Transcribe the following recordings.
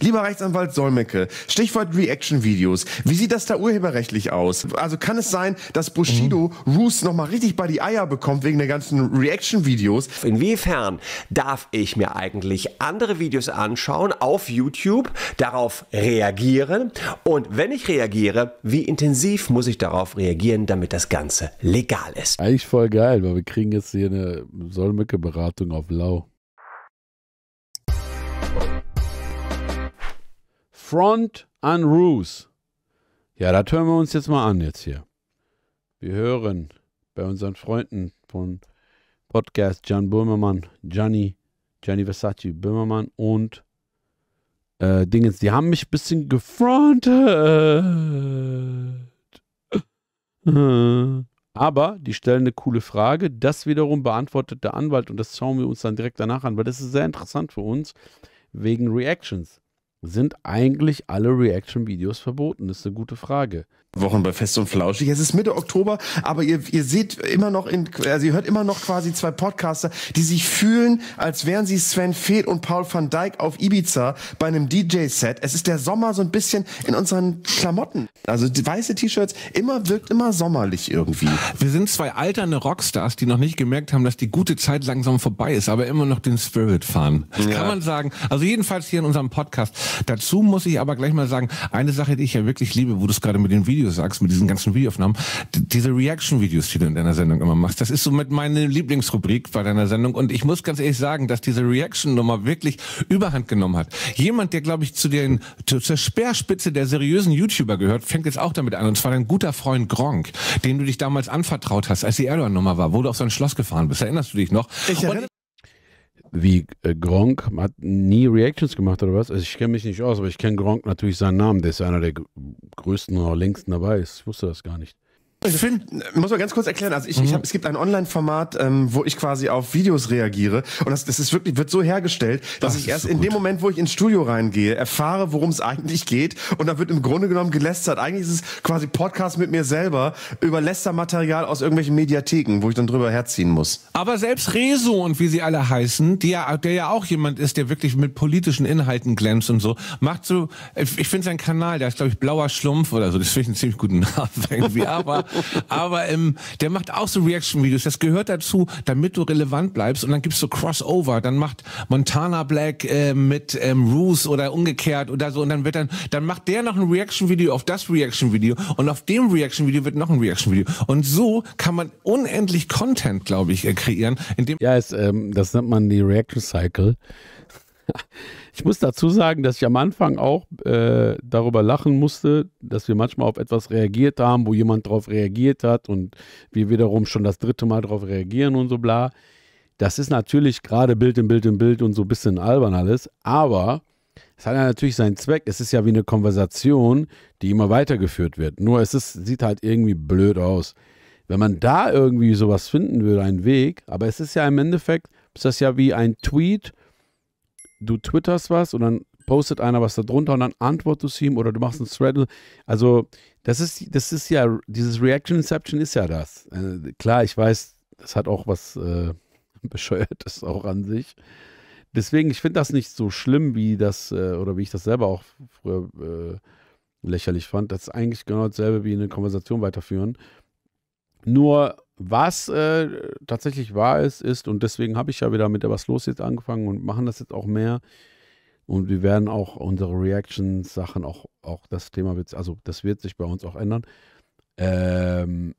Lieber Rechtsanwalt Solmecke, Stichwort Reaction-Videos. Wie sieht das da urheberrechtlich aus? Also kann es sein, dass Bushido mhm. Roos nochmal richtig bei die Eier bekommt wegen der ganzen Reaction-Videos? Inwiefern darf ich mir eigentlich andere Videos anschauen auf YouTube, darauf reagieren und wenn ich reagiere, wie intensiv muss ich darauf reagieren, damit das Ganze legal ist? Eigentlich voll geil, weil wir kriegen jetzt hier eine Solmecke-Beratung auf Lau. Front an Roos. Ja, das hören wir uns jetzt mal an jetzt hier. Wir hören bei unseren Freunden von Podcast Jan Böhmermann, Gianni, Gianni Versace Böhmermann und äh, Dingens. Die haben mich ein bisschen gefrontet. Aber die stellen eine coole Frage. Das wiederum beantwortet der Anwalt und das schauen wir uns dann direkt danach an, weil das ist sehr interessant für uns wegen Reactions sind eigentlich alle Reaction-Videos verboten? Das ist eine gute Frage. Wochen bei Fest und Flauschig. Es ist Mitte Oktober, aber ihr, ihr seht immer noch in, also ihr hört immer noch quasi zwei Podcaster, die sich fühlen, als wären sie Sven Feth und Paul van Dyk auf Ibiza bei einem DJ-Set. Es ist der Sommer so ein bisschen in unseren Klamotten. Also die weiße T-Shirts immer wirkt immer sommerlich irgendwie. Wir sind zwei alternde Rockstars, die noch nicht gemerkt haben, dass die gute Zeit langsam vorbei ist, aber immer noch den Spirit fahren. Das ja. kann man sagen. Also jedenfalls hier in unserem Podcast. Dazu muss ich aber gleich mal sagen, eine Sache, die ich ja wirklich liebe, wo du es gerade mit den Videos sagst, mit diesen ganzen Videoaufnahmen, diese Reaction-Videos, die du in deiner Sendung immer machst, das ist so mit meine Lieblingsrubrik bei deiner Sendung. Und ich muss ganz ehrlich sagen, dass diese Reaction-Nummer wirklich Überhand genommen hat. Jemand, der, glaube ich, zu den zu, zur Speerspitze der seriösen YouTuber gehört, fängt jetzt auch damit an. Und zwar dein guter Freund Gronk, dem du dich damals anvertraut hast, als die Erdogan-Nummer war, wo du auf sein Schloss gefahren bist. Erinnerst du dich noch? Ich erinnere wie äh, Gronk hat nie Reactions gemacht oder was? Also ich kenne mich nicht aus, aber ich kenne Gronk natürlich seinen Namen. Der ist einer der größten oder längsten dabei. Ich wusste das gar nicht. Ich finde, muss man ganz kurz erklären. Also ich, mhm. ich hab, es gibt ein Online-Format, ähm, wo ich quasi auf Videos reagiere und das, das ist wirklich wird so hergestellt, dass das ich erst so in dem Moment, wo ich ins Studio reingehe, erfahre, worum es eigentlich geht und dann wird im Grunde genommen gelästert. Eigentlich ist es quasi Podcast mit mir selber über Lästermaterial aus irgendwelchen Mediatheken, wo ich dann drüber herziehen muss. Aber selbst Rezo und wie sie alle heißen, die ja, der ja auch jemand ist, der wirklich mit politischen Inhalten glänzt und so, macht so. Ich finde seinen Kanal, der ist glaube ich blauer Schlumpf oder so. Das finde ich einen ziemlich guten Namen irgendwie, aber aber ähm, der macht auch so Reaction-Videos. Das gehört dazu, damit du relevant bleibst. Und dann gibt's so Crossover. Dann macht Montana Black äh, mit ähm, Roos oder umgekehrt oder so. Und dann wird dann, dann macht der noch ein Reaction-Video auf das Reaction-Video. Und auf dem Reaction-Video wird noch ein Reaction-Video. Und so kann man unendlich Content, glaube ich, äh, kreieren. Indem ja, es, ähm, das nennt man die Reaction-Cycle. Ich muss dazu sagen, dass ich am Anfang auch äh, darüber lachen musste, dass wir manchmal auf etwas reagiert haben, wo jemand darauf reagiert hat und wir wiederum schon das dritte Mal darauf reagieren und so bla. Das ist natürlich gerade Bild in Bild in Bild und so ein bisschen albern alles, aber es hat ja natürlich seinen Zweck. Es ist ja wie eine Konversation, die immer weitergeführt wird. Nur es ist, sieht halt irgendwie blöd aus. Wenn man da irgendwie sowas finden würde, einen Weg, aber es ist ja im Endeffekt, ist das ja wie ein Tweet du twitterst was und dann postet einer was da drunter und dann antwortest du ihm oder du machst einen Thread. Also, das ist, das ist ja, dieses Reaction Inception ist ja das. Äh, klar, ich weiß, das hat auch was äh, Bescheuertes auch an sich. Deswegen, ich finde das nicht so schlimm, wie das, äh, oder wie ich das selber auch früher äh, lächerlich fand. Das ist eigentlich genau dasselbe wie eine Konversation weiterführen. Nur was äh, tatsächlich wahr ist, ist, und deswegen habe ich ja wieder mit der Was los jetzt angefangen und machen das jetzt auch mehr. Und wir werden auch unsere Reactions-Sachen, auch, auch das Thema wird, also das wird sich bei uns auch ändern, ähm,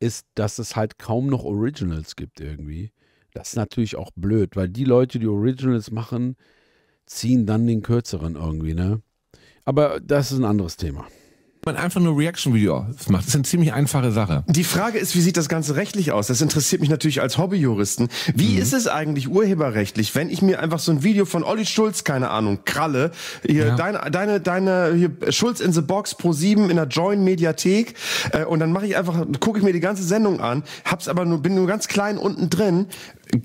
ist, dass es halt kaum noch Originals gibt irgendwie. Das ist natürlich auch blöd, weil die Leute, die Originals machen, ziehen dann den kürzeren irgendwie, ne? Aber das ist ein anderes Thema man einfach nur Reaction-Video macht. Das ist eine ziemlich einfache Sache. Die Frage ist, wie sieht das Ganze rechtlich aus? Das interessiert mich natürlich als Hobbyjuristen. Wie mhm. ist es eigentlich urheberrechtlich, wenn ich mir einfach so ein Video von Olli Schulz, keine Ahnung, kralle, hier ja. deine, deine, deine hier, Schulz in the Box Pro 7 in der Join Mediathek äh, und dann mache ich einfach, gucke ich mir die ganze Sendung an, hab's aber nur, bin nur ganz klein unten drin.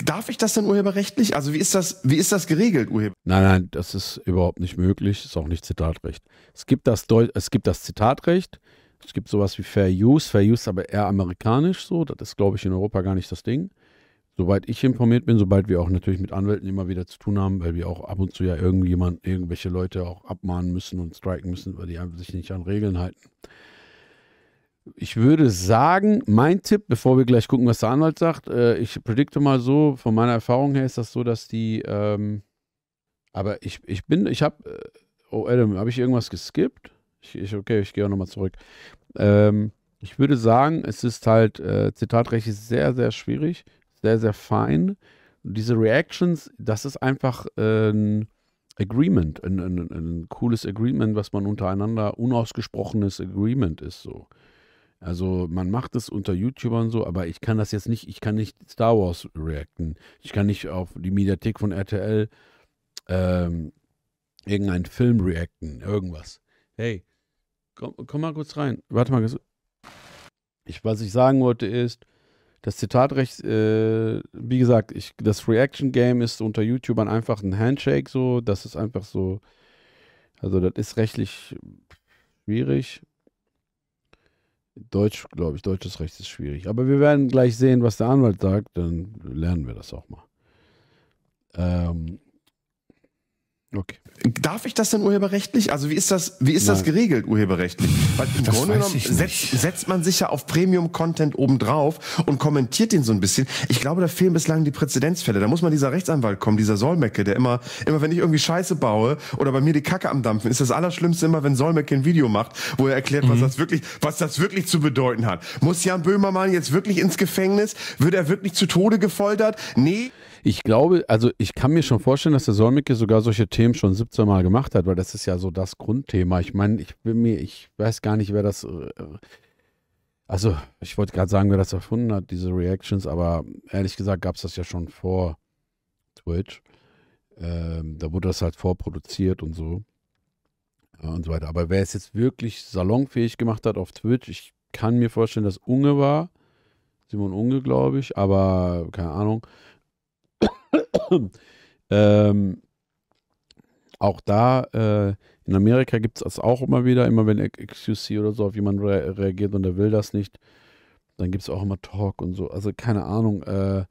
Darf ich das denn urheberrechtlich? Also wie ist das, wie ist das geregelt, Urheber? Nein, nein, das ist überhaupt nicht möglich. Ist auch nicht Zitatrecht. Es gibt das, Deu es gibt das Zitatrecht. Es gibt sowas wie Fair Use. Fair Use aber eher amerikanisch so. Das ist, glaube ich, in Europa gar nicht das Ding. soweit ich informiert bin, sobald wir auch natürlich mit Anwälten immer wieder zu tun haben, weil wir auch ab und zu ja irgendjemand, irgendwelche Leute auch abmahnen müssen und striken müssen, weil die sich nicht an Regeln halten. Ich würde sagen, mein Tipp, bevor wir gleich gucken, was der Anwalt sagt, äh, ich predikte mal so, von meiner Erfahrung her ist das so, dass die, ähm, aber ich, ich bin, ich habe, äh, oh Adam, habe ich irgendwas geskippt? Ich, ich, okay, ich gehe auch nochmal zurück. Ähm, ich würde sagen, es ist halt, äh, ist sehr, sehr schwierig, sehr, sehr fein. Und diese Reactions, das ist einfach äh, ein Agreement, ein, ein, ein, cooles Agreement, was man untereinander, unausgesprochenes Agreement ist so. Also man macht es unter YouTubern so, aber ich kann das jetzt nicht, ich kann nicht Star Wars reacten. Ich kann nicht auf die Mediathek von RTL ähm, irgendeinen Film reacten, irgendwas. Hey, komm, komm mal kurz rein. Warte mal. Ich, was ich sagen wollte ist, das Zitatrecht, äh, wie gesagt, ich, das Reaction Game ist unter YouTubern einfach ein Handshake so. Das ist einfach so, also das ist rechtlich schwierig. Deutsch, glaube ich, deutsches Recht ist schwierig. Aber wir werden gleich sehen, was der Anwalt sagt, dann lernen wir das auch mal. Ähm, Okay. Darf ich das denn urheberrechtlich? Also wie ist das, wie ist das geregelt urheberrechtlich? Weil im das Grunde genommen setzt, setzt, man sich ja auf Premium-Content obendrauf und kommentiert den so ein bisschen. Ich glaube, da fehlen bislang die Präzedenzfälle. Da muss mal dieser Rechtsanwalt kommen, dieser Solmecke, der immer, immer wenn ich irgendwie Scheiße baue oder bei mir die Kacke am Dampfen, ist das Allerschlimmste immer, wenn Solmecke ein Video macht, wo er erklärt, mhm. was das wirklich, was das wirklich zu bedeuten hat. Muss Jan Böhmermann jetzt wirklich ins Gefängnis? Wird er wirklich zu Tode gefoltert? Nee. Ich glaube, also ich kann mir schon vorstellen, dass der Solmecke sogar solche Themen schon 17 Mal gemacht hat, weil das ist ja so das Grundthema. Ich meine, ich bin mir, ich weiß gar nicht, wer das. Äh, also, ich wollte gerade sagen, wer das erfunden hat, diese Reactions, aber ehrlich gesagt gab es das ja schon vor Twitch. Ähm, da wurde das halt vorproduziert und so. Ja, und so weiter. Aber wer es jetzt wirklich salonfähig gemacht hat auf Twitch, ich kann mir vorstellen, dass Unge war. Simon Unge, glaube ich, aber keine Ahnung. ähm, auch da, äh, in Amerika gibt es das auch immer wieder, immer wenn XQC oder so auf jemanden re reagiert und er will das nicht, dann gibt es auch immer Talk und so. Also keine Ahnung. Äh,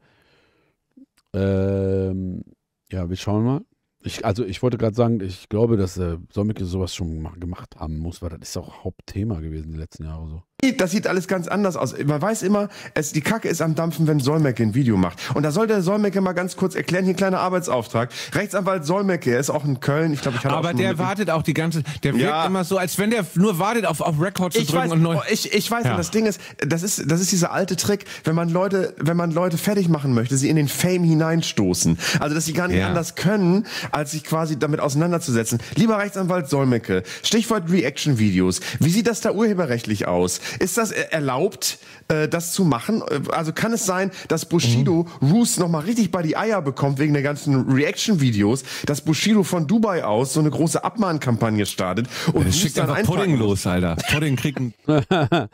ähm, ja, wir schauen mal. Ich, also ich wollte gerade sagen, ich glaube, dass äh, Solmecke sowas schon gemacht haben muss, weil das ist auch Hauptthema gewesen die letzten Jahre so. Das sieht alles ganz anders aus. Man weiß immer, es, die Kacke ist am Dampfen, wenn Solmecke ein Video macht. Und da soll der Solmecke mal ganz kurz erklären, hier ein kleiner Arbeitsauftrag. Rechtsanwalt Solmecke, er ist auch in Köln. Ich glaube, ich hatte Aber der wartet auch die ganze, der wirkt ja. immer so, als wenn der nur wartet, auf, auf Record zu ich drücken weiß, und neu. Oh, ich, ich weiß, ja. das Ding ist, das ist, das ist dieser alte Trick, wenn man Leute, wenn man Leute fertig machen möchte, sie in den Fame hineinstoßen. Also, dass sie gar nicht ja. anders können, als sich quasi damit auseinanderzusetzen. Lieber Rechtsanwalt Solmecke, Stichwort Reaction-Videos. Wie sieht das da urheberrechtlich aus? Ist das erlaubt? äh, das zu machen? Also kann es sein, dass Bushido mhm. Roos nochmal richtig bei die Eier bekommt wegen der ganzen Reaction-Videos, dass Bushido von Dubai aus so eine große Abmahnkampagne startet und ja, schickt dann Pudding los, Alter. Pudding kriegt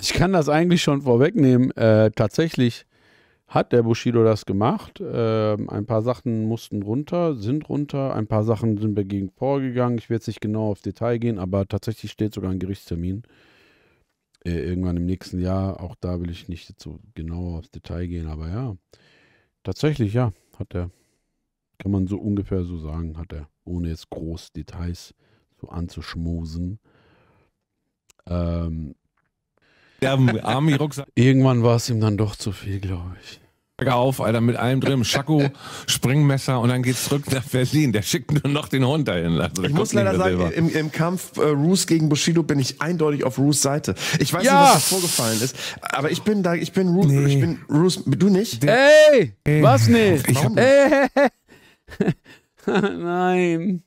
Ich kann das eigentlich schon vorwegnehmen. Äh, tatsächlich hat der Bushido das gemacht. Äh, ein paar Sachen mussten runter, sind runter. Ein paar Sachen sind dagegen vorgegangen. Ich werde jetzt nicht genau auf Detail gehen, aber tatsächlich steht sogar ein Gerichtstermin äh, irgendwann im nächsten Jahr. Auch da will ich nicht so genau aufs Detail gehen, aber ja, tatsächlich, ja, hat er, kann man so ungefähr so sagen, hat er, ohne jetzt groß Details so anzuschmusen. Ähm, der Army-Rucksack. Irgendwann war es ihm dann doch zu viel, glaube ich auf, Alter, mit allem drin, Schako, Springmesser und dann geht's zurück nach Berlin. Der schickt nur noch den Hund dahin. Also, ich muss leider sagen, im, im, Kampf äh, Roos gegen Bushido bin ich eindeutig auf Roos Seite. Ich weiß ja. nicht, was da vorgefallen ist, aber ich bin da, ich bin Roos, nee. ich bin Roos, du nicht? Ey, hey, was nicht? Ich hab, ey. Nein.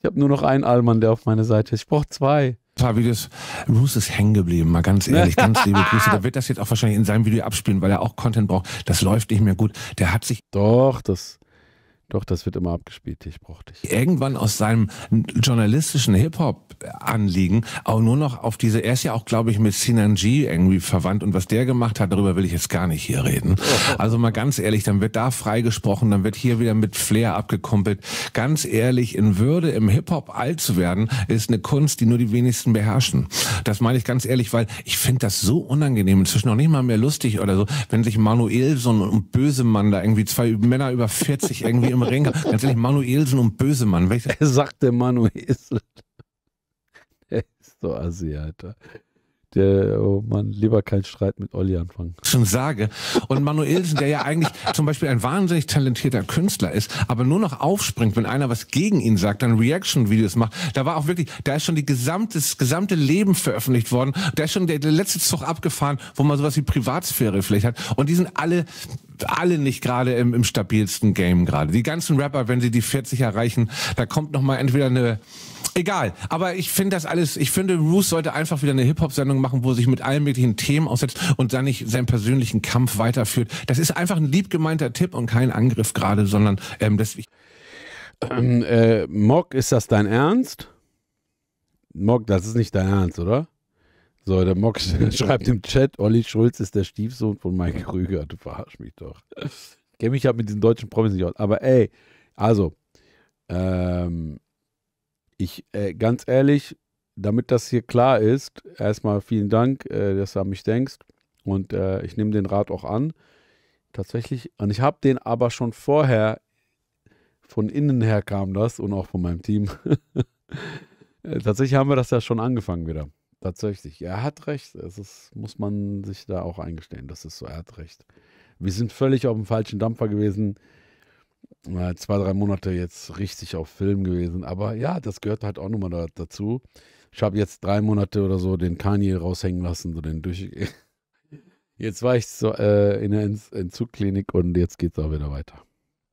Ich habe nur noch einen Allmann, der auf meine Seite ist. Ich brauche zwei paar Videos. Bruce ist hängen geblieben, mal ganz ehrlich, ganz liebe Grüße. Der wird das jetzt auch wahrscheinlich in seinem Video abspielen, weil er auch Content braucht. Das läuft nicht mehr gut. Der hat sich. Doch, das. Doch, das wird immer abgespielt. Ich brauche dich. Irgendwann aus seinem journalistischen Hip-Hop-Anliegen auch nur noch auf diese, er ist ja auch, glaube ich, mit Sinan irgendwie verwandt und was der gemacht hat, darüber will ich jetzt gar nicht hier reden. Also mal ganz ehrlich, dann wird da freigesprochen, dann wird hier wieder mit Flair abgekumpelt. Ganz ehrlich, in Würde im Hip-Hop alt zu werden, ist eine Kunst, die nur die wenigsten beherrschen. Das meine ich ganz ehrlich, weil ich finde das so unangenehm, inzwischen auch nicht mal mehr lustig oder so, wenn sich Manuelson und Bösemann da irgendwie zwei Männer über 40 irgendwie im Ring, ganz ehrlich, Manuelsen und Bösemann. Er sagte Manuelsen. Der ist so assi, Alter der, oh Mann, lieber keinen Streit mit Olli anfangen. Schon sage. Und Manuelsen, der ja eigentlich zum Beispiel ein wahnsinnig talentierter Künstler ist, aber nur noch aufspringt, wenn einer was gegen ihn sagt, dann Reaction-Videos macht. Da war auch wirklich, da ist schon die gesamte, das gesamte Leben veröffentlicht worden. Da ist schon der, der letzte Zug abgefahren, wo man sowas wie Privatsphäre vielleicht hat. Und die sind alle alle nicht gerade im, im stabilsten Game gerade. Die ganzen Rapper, wenn sie die 40 erreichen, da kommt noch mal entweder eine Egal, aber ich finde das alles, ich finde, Bruce sollte einfach wieder eine Hip-Hop-Sendung machen, wo er sich mit allen möglichen Themen aussetzt und dann nicht seinen persönlichen Kampf weiterführt. Das ist einfach ein lieb gemeinter Tipp und kein Angriff gerade, sondern ähm, das. Ähm, äh, Mock, ist das dein Ernst? Mock, das ist nicht dein Ernst, oder? So, der Mock schreibt im Chat, Olli Schulz ist der Stiefsohn von Mike Krüger. Du verarsch mich doch. Ich kenne mich ja mit diesen deutschen Promis nicht aus. Aber ey, also, ähm, ich, äh, ganz ehrlich, damit das hier klar ist, erstmal vielen Dank, äh, dass du an mich denkst. Und äh, ich nehme den Rat auch an. Tatsächlich. Und ich habe den aber schon vorher, von innen her kam das und auch von meinem Team. Äh, tatsächlich haben wir das ja schon angefangen wieder. Tatsächlich. Er hat recht. Es ist, muss man sich da auch eingestehen. Das ist so, er hat recht. Wir sind völlig auf dem falschen Dampfer gewesen zwei, drei Monate jetzt richtig auf Film gewesen. Aber ja, das gehört halt auch nochmal da, dazu. Ich habe jetzt drei Monate oder so den Kanye raushängen lassen, so den durch. Jetzt war ich so, äh, in der Entzugklinik und jetzt geht es auch wieder weiter.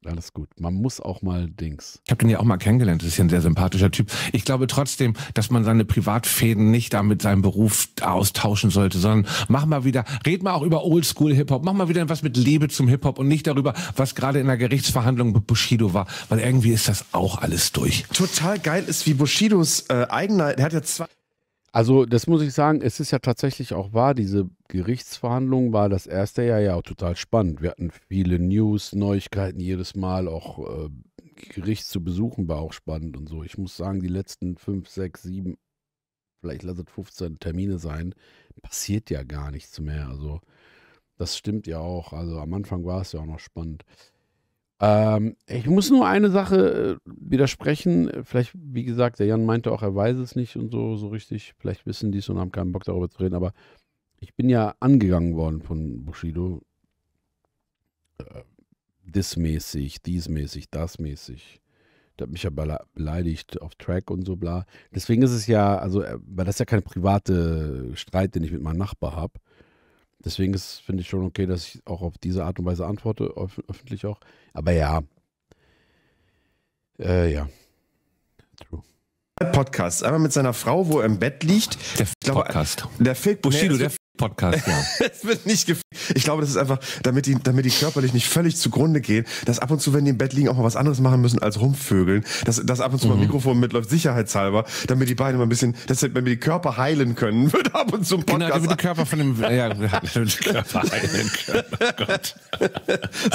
Alles gut. Man muss auch mal Dings. Ich habe den ja auch mal kennengelernt. Das ist ja ein sehr sympathischer Typ. Ich glaube trotzdem, dass man seine Privatfäden nicht da mit seinem Beruf austauschen sollte, sondern mach mal wieder, red mal auch über Oldschool Hip-Hop, mach mal wieder was mit Liebe zum Hip-Hop und nicht darüber, was gerade in der Gerichtsverhandlung mit Bushido war, weil irgendwie ist das auch alles durch. Total geil ist, wie Bushidos äh, eigener, der hat ja zwei also, das muss ich sagen, es ist ja tatsächlich auch wahr, diese Gerichtsverhandlung war das erste Jahr ja auch total spannend. Wir hatten viele News, Neuigkeiten jedes Mal, auch äh, Gericht zu besuchen war auch spannend und so. Ich muss sagen, die letzten fünf, sechs, sieben, vielleicht lass es 15 Termine sein, passiert ja gar nichts mehr. Also, das stimmt ja auch. Also, am Anfang war es ja auch noch spannend. Ähm, ich muss nur eine Sache äh, widersprechen. Vielleicht, wie gesagt, der Jan meinte auch, er weiß es nicht und so, so richtig. Vielleicht wissen die es und haben keinen Bock darüber zu reden. Aber ich bin ja angegangen worden von Bushido. Äh, dismäßig, diesmäßig, dasmäßig. Der hat mich ja beleidigt auf Track und so bla. Deswegen ist es ja, also, äh, weil das ist ja kein private Streit, den ich mit meinem Nachbar habe. Deswegen ist, finde ich schon okay, dass ich auch auf diese Art und Weise antworte, öf öffentlich auch. Aber ja. Äh, ja. True. Podcast. Einmal mit seiner Frau, wo er im Bett liegt. Der Podcast. Der Fake Bushido, nee, der Podcast, ja. es wird nicht ich glaube, das ist einfach, damit die, damit die körperlich nicht völlig zugrunde gehen, dass ab und zu, wenn die im Bett liegen, auch mal was anderes machen müssen als rumvögeln. Dass, dass ab und zu mhm. mal Mikrofon mitläuft, sicherheitshalber, damit die Beine mal ein bisschen, dass damit die Körper heilen können, wird ab und zu ein Podcast. Genau, damit die Körper von dem, ja, Körper heilen können. Oh Gott.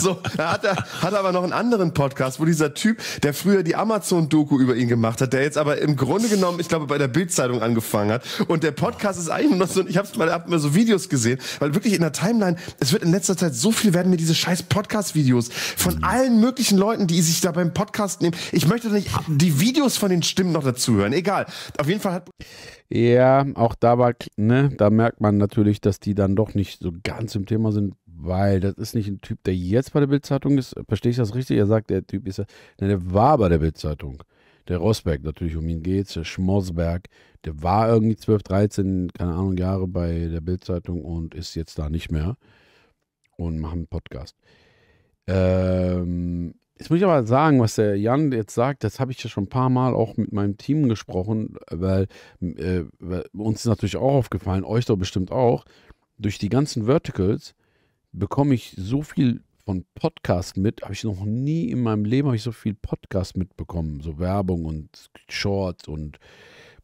so, da hat er, hat er aber noch einen anderen Podcast, wo dieser Typ, der früher die Amazon-Doku über ihn gemacht hat, der jetzt aber im Grunde genommen, ich glaube, bei der Bildzeitung angefangen hat. Und der Podcast ist eigentlich nur noch so, ich hab's mal, hab mal so Videos gesehen, weil wirklich in der Timeline, es wird in letzter Zeit so viel werden mir diese scheiß Podcast-Videos von mhm. allen möglichen Leuten, die sich da beim Podcast nehmen. Ich möchte nicht die Videos von den Stimmen noch dazu hören. Egal. Auf jeden Fall hat. Ja, auch da war, ne, da merkt man natürlich, dass die dann doch nicht so ganz im Thema sind, weil das ist nicht ein Typ, der jetzt bei der Bildzeitung ist. Verstehe ich das richtig? Er sagt, der Typ ist, ne, der war bei der Bildzeitung. Der Rosberg, natürlich, um ihn geht's, der Schmorsberg, der war irgendwie 12, 13, keine Ahnung, Jahre bei der Bildzeitung und ist jetzt da nicht mehr und machen einen Podcast. Ähm, jetzt muss ich aber sagen, was der Jan jetzt sagt, das habe ich ja schon ein paar Mal auch mit meinem Team gesprochen, weil, äh, weil uns ist natürlich auch aufgefallen, euch doch bestimmt auch, durch die ganzen Verticals bekomme ich so viel von Podcast mit, habe ich noch nie in meinem Leben ich so viel Podcast mitbekommen, so Werbung und Shorts und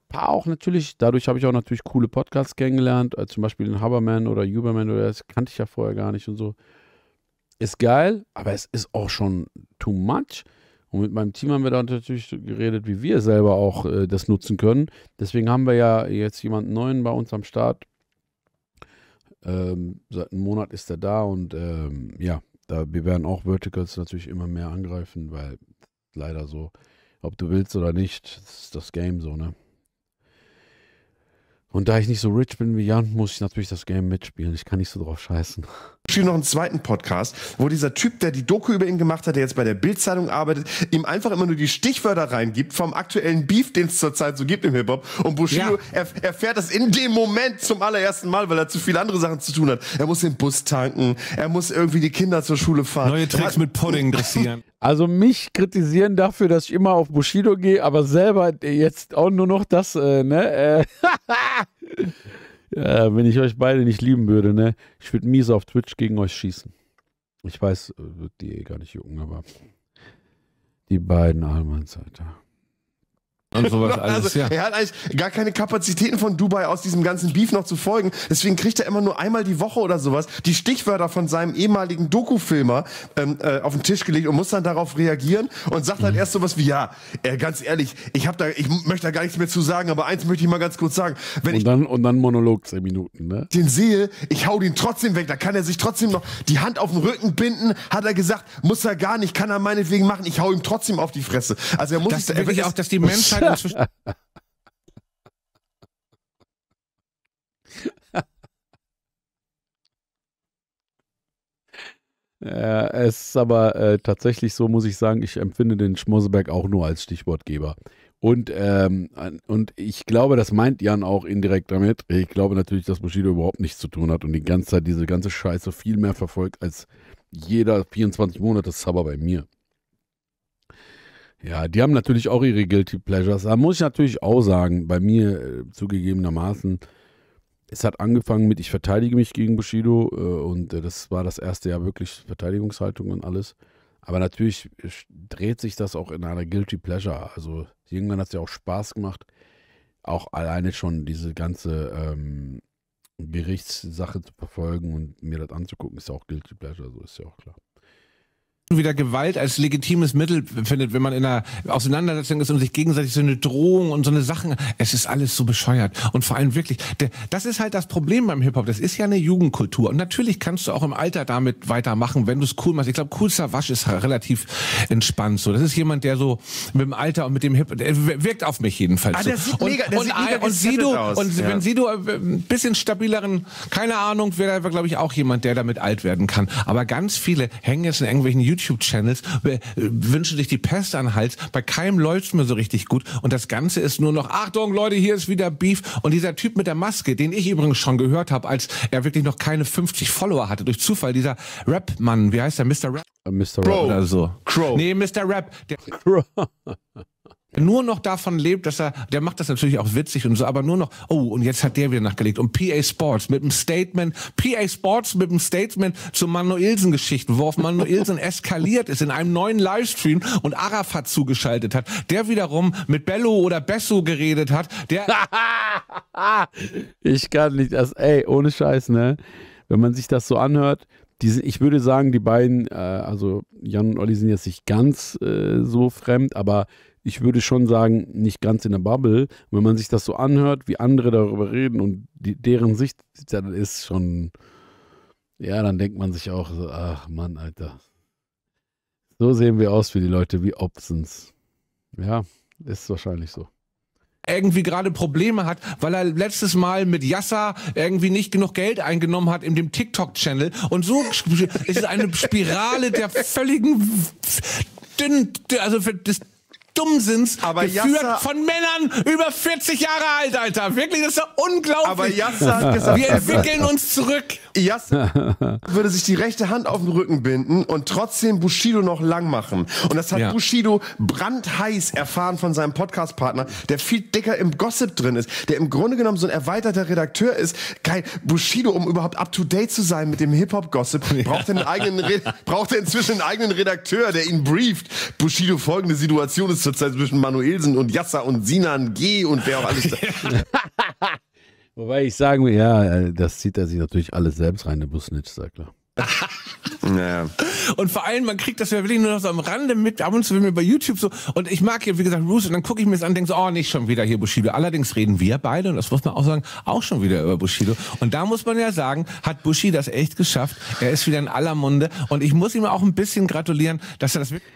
paar auch natürlich, dadurch habe ich auch natürlich coole Podcasts kennengelernt, äh, zum Beispiel den Haberman oder Uberman oder das kannte ich ja vorher gar nicht und so. Ist geil, aber es ist auch schon too much. Und mit meinem Team haben wir da natürlich geredet, wie wir selber auch äh, das nutzen können. Deswegen haben wir ja jetzt jemanden neuen bei uns am Start. Ähm, seit einem Monat ist er da und ähm, ja, da, wir werden auch Verticals natürlich immer mehr angreifen, weil leider so, ob du willst oder nicht, ist das Game so, ne? Und da ich nicht so rich bin wie Jan, muss ich natürlich das Game mitspielen. Ich kann nicht so drauf scheißen. Ich noch einen zweiten Podcast, wo dieser Typ, der die Doku über ihn gemacht hat, der jetzt bei der Bildzeitung arbeitet, ihm einfach immer nur die Stichwörter reingibt vom aktuellen Beef, den es zurzeit so gibt im Hip-Hop. Und Bushido ja. erfährt das in dem Moment zum allerersten Mal, weil er zu viele andere Sachen zu tun hat. Er muss den Bus tanken, er muss irgendwie die Kinder zur Schule fahren. Neue Tricks mit Pudding dressieren. Also mich kritisieren dafür, dass ich immer auf Bushido gehe, aber selber jetzt auch nur noch das, äh, ne? Äh, ja, wenn ich euch beide nicht lieben würde, ne? Ich würde mies auf Twitch gegen euch schießen. Ich weiß, äh, wird die eh gar nicht jucken, aber die beiden Almans, Alter und sowas alles. Also, ja. Er hat eigentlich gar keine Kapazitäten von Dubai aus diesem ganzen Beef noch zu folgen. Deswegen kriegt er immer nur einmal die Woche oder sowas die Stichwörter von seinem ehemaligen Dokufilmer ähm, äh, auf den Tisch gelegt und muss dann darauf reagieren und sagt halt mhm. erst sowas wie ja, äh, ganz ehrlich, ich habe da, ich möchte da gar nichts mehr zu sagen, aber eins möchte ich mal ganz kurz sagen. Wenn und dann und dann Monolog zehn Minuten, ne? Den sehe, ich hau den trotzdem weg. Da kann er sich trotzdem noch die Hand auf den Rücken binden. Hat er gesagt, muss er gar nicht, kann er meinetwegen machen. Ich hau ihm trotzdem auf die Fresse. Also er muss das sich, er, wirklich auch, dass die Menschheit Unterscheid inzwischen. Ja, es ist aber äh, tatsächlich so, muss ich sagen, ich empfinde den Schmosseberg auch nur als Stichwortgeber. Und, ähm, und ich glaube, das meint Jan auch indirekt damit. Ich glaube natürlich, dass Bushido überhaupt nichts zu tun hat und die ganze Zeit diese ganze Scheiße viel mehr verfolgt als jeder 24 Monate Sabber bei mir. Ja, die haben natürlich auch ihre Guilty Pleasures. Da muss ich natürlich auch sagen, bei mir äh, zugegebenermaßen, es hat angefangen mit, ich verteidige mich gegen Bushido äh, und äh, das war das erste Jahr wirklich Verteidigungshaltung und alles. Aber natürlich dreht sich das auch in einer Guilty Pleasure. Also irgendwann hat es ja auch Spaß gemacht, auch alleine schon diese ganze ähm, Gerichtssache zu verfolgen und mir das anzugucken, ist ja auch Guilty Pleasure, so ist ja auch klar wieder Gewalt als legitimes Mittel findet, wenn man in einer Auseinandersetzung ist und sich gegenseitig so eine Drohung und so eine Sachen, es ist alles so bescheuert. Und vor allem wirklich, der, das ist halt das Problem beim Hip-Hop. Das ist ja eine Jugendkultur. Und natürlich kannst du auch im Alter damit weitermachen, wenn du es cool machst. Ich glaube, Cool Savage ist relativ entspannt so. Das ist jemand, der so mit dem Alter und mit dem Hip, der wirkt auf mich jedenfalls ah, so. Sieht und, mega, der und, sieht mega und Sido, aus. und ja. wenn Sido äh, ein bisschen stabileren, keine Ahnung, wäre, glaube ich, auch jemand, der damit alt werden kann. Aber ganz viele hängen jetzt in irgendwelchen YouTube YouTube-Channels, äh, wünschen sich die Pest an den Hals. Bei keinem läuft's mir so richtig gut. Und das Ganze ist nur noch, Achtung Leute, hier ist wieder Beef. Und dieser Typ mit der Maske, den ich übrigens schon gehört habe, als er wirklich noch keine 50 Follower hatte, durch Zufall, dieser Rap-Mann, wie heißt der, Mr. Rap? Mr. Rap oder so. Crow. Nee, Mr. Rap. Der Crow nur noch davon lebt, dass er, der macht das natürlich auch witzig und so, aber nur noch, oh, und jetzt hat der wieder nachgelegt. Und PA Sports mit dem Statement, PA Sports mit dem Statement zu Manuelsen-Geschichten, worauf Manuelsen eskaliert ist in einem neuen Livestream und Arafat zugeschaltet hat, der wiederum mit Bello oder Besso geredet hat, der. ich kann nicht, das, ey, ohne Scheiß, ne? Wenn man sich das so anhört, die, ich würde sagen, die beiden, äh, also Jan und Olli sind jetzt nicht ganz äh, so fremd, aber ich würde schon sagen, nicht ganz in der Bubble. Wenn man sich das so anhört, wie andere darüber reden und die, deren Sicht, dann ist schon, ja, dann denkt man sich auch so, ach Mann, Alter. So sehen wir aus für die Leute wie Opsons. Ja, ist wahrscheinlich so irgendwie gerade Probleme hat, weil er letztes Mal mit Yassa irgendwie nicht genug Geld eingenommen hat in dem TikTok-Channel. Und so ist es eine Spirale der völligen also das dumm sind, aber geführt Yasser, von Männern über 40 Jahre alt, Alter. Wirklich, das ist ja unglaublich. Aber Yasser hat gesagt, wir entwickeln uns zurück. Yasser würde sich die rechte Hand auf den Rücken binden und trotzdem Bushido noch lang machen. Und das hat Ja. Bushido brandheiß erfahren von seinem Podcast-Partner, der viel dicker im Gossip drin ist, der im Grunde genommen so ein erweiterter Redakteur ist. Geil, Bushido, um überhaupt up-to-date zu sein mit dem Hip-Hop-Gossip, braucht er einen eigenen, Re braucht er inzwischen einen eigenen Redakteur, der ihn brieft. Bushido, folgende Situation ist zurzeit zwischen Manuelsen und Yasser und Sinan G und wer auch alles da. Wobei ich sagen will, ja, äh, das zieht er sich natürlich alles selbst rein, der Busnitch, ist ja klar. Naja. Und vor allem, man kriegt das ja wirklich nur noch so am Rande mit, ab und zu wenn wir bei YouTube so. Und ich mag ja, wie gesagt, Bruce, und dann gucke ich mir das an und denke so, oh, nicht schon wieder hier Bushido. Allerdings reden wir beide, und das muss man auch sagen, auch schon wieder über Bushido. Und da muss man ja sagen, hat Bushi das echt geschafft. Er ist wieder in aller Munde. Und ich muss ihm auch ein bisschen gratulieren, dass er das wirklich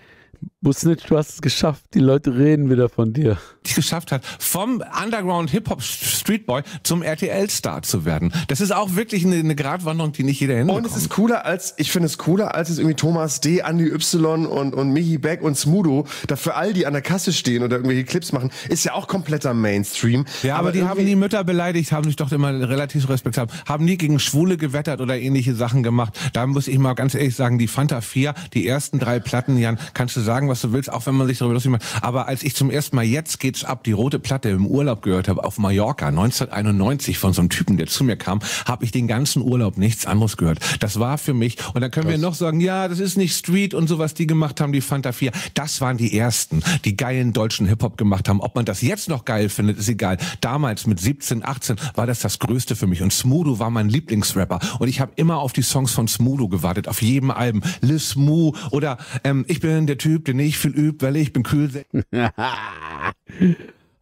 Busnitch, du hast es geschafft, die Leute reden wieder von dir. geschafft hat, vom Underground Hip-Hop Streetboy zum RTL-Star zu werden. Das ist auch wirklich eine, eine Gratwanderung, die nicht jeder hinbekommt. Und es ist cooler als, ich finde es cooler, als es irgendwie Thomas D., Andy Y. und, und Michi Beck und Smudo da für all die an der Kasse stehen oder irgendwelche Clips machen, ist ja auch kompletter Mainstream. Ja, aber, die haben die Mütter beleidigt, haben sich doch immer relativ respektabel, haben nie gegen Schwule gewettert oder ähnliche Sachen gemacht. Da muss ich mal ganz ehrlich sagen, die Fanta 4, die ersten drei Platten, Jan, kannst du sagen, was du willst, auch wenn man sich darüber lustig macht. Aber als ich zum ersten Mal jetzt geht's ab, die rote Platte im Urlaub gehört habe, auf Mallorca, 1991 von so einem Typen, der zu mir kam, habe ich den ganzen Urlaub nichts anderes gehört. Das war für mich, und dann können wir noch sagen, ja, das ist nicht Street und so, was die gemacht haben, die Fanta 4. Das waren die ersten, die geilen deutschen Hip-Hop gemacht haben. Ob man das jetzt noch geil findet, ist egal. Damals mit 17, 18 war das das Größte für mich. Und Smudo war mein Lieblingsrapper. Und ich habe immer auf die Songs von Smudo gewartet, auf jedem Album. Liz Mu oder ähm, Ich bin der Typ, der nicht viel übt, weil ich bin kühl.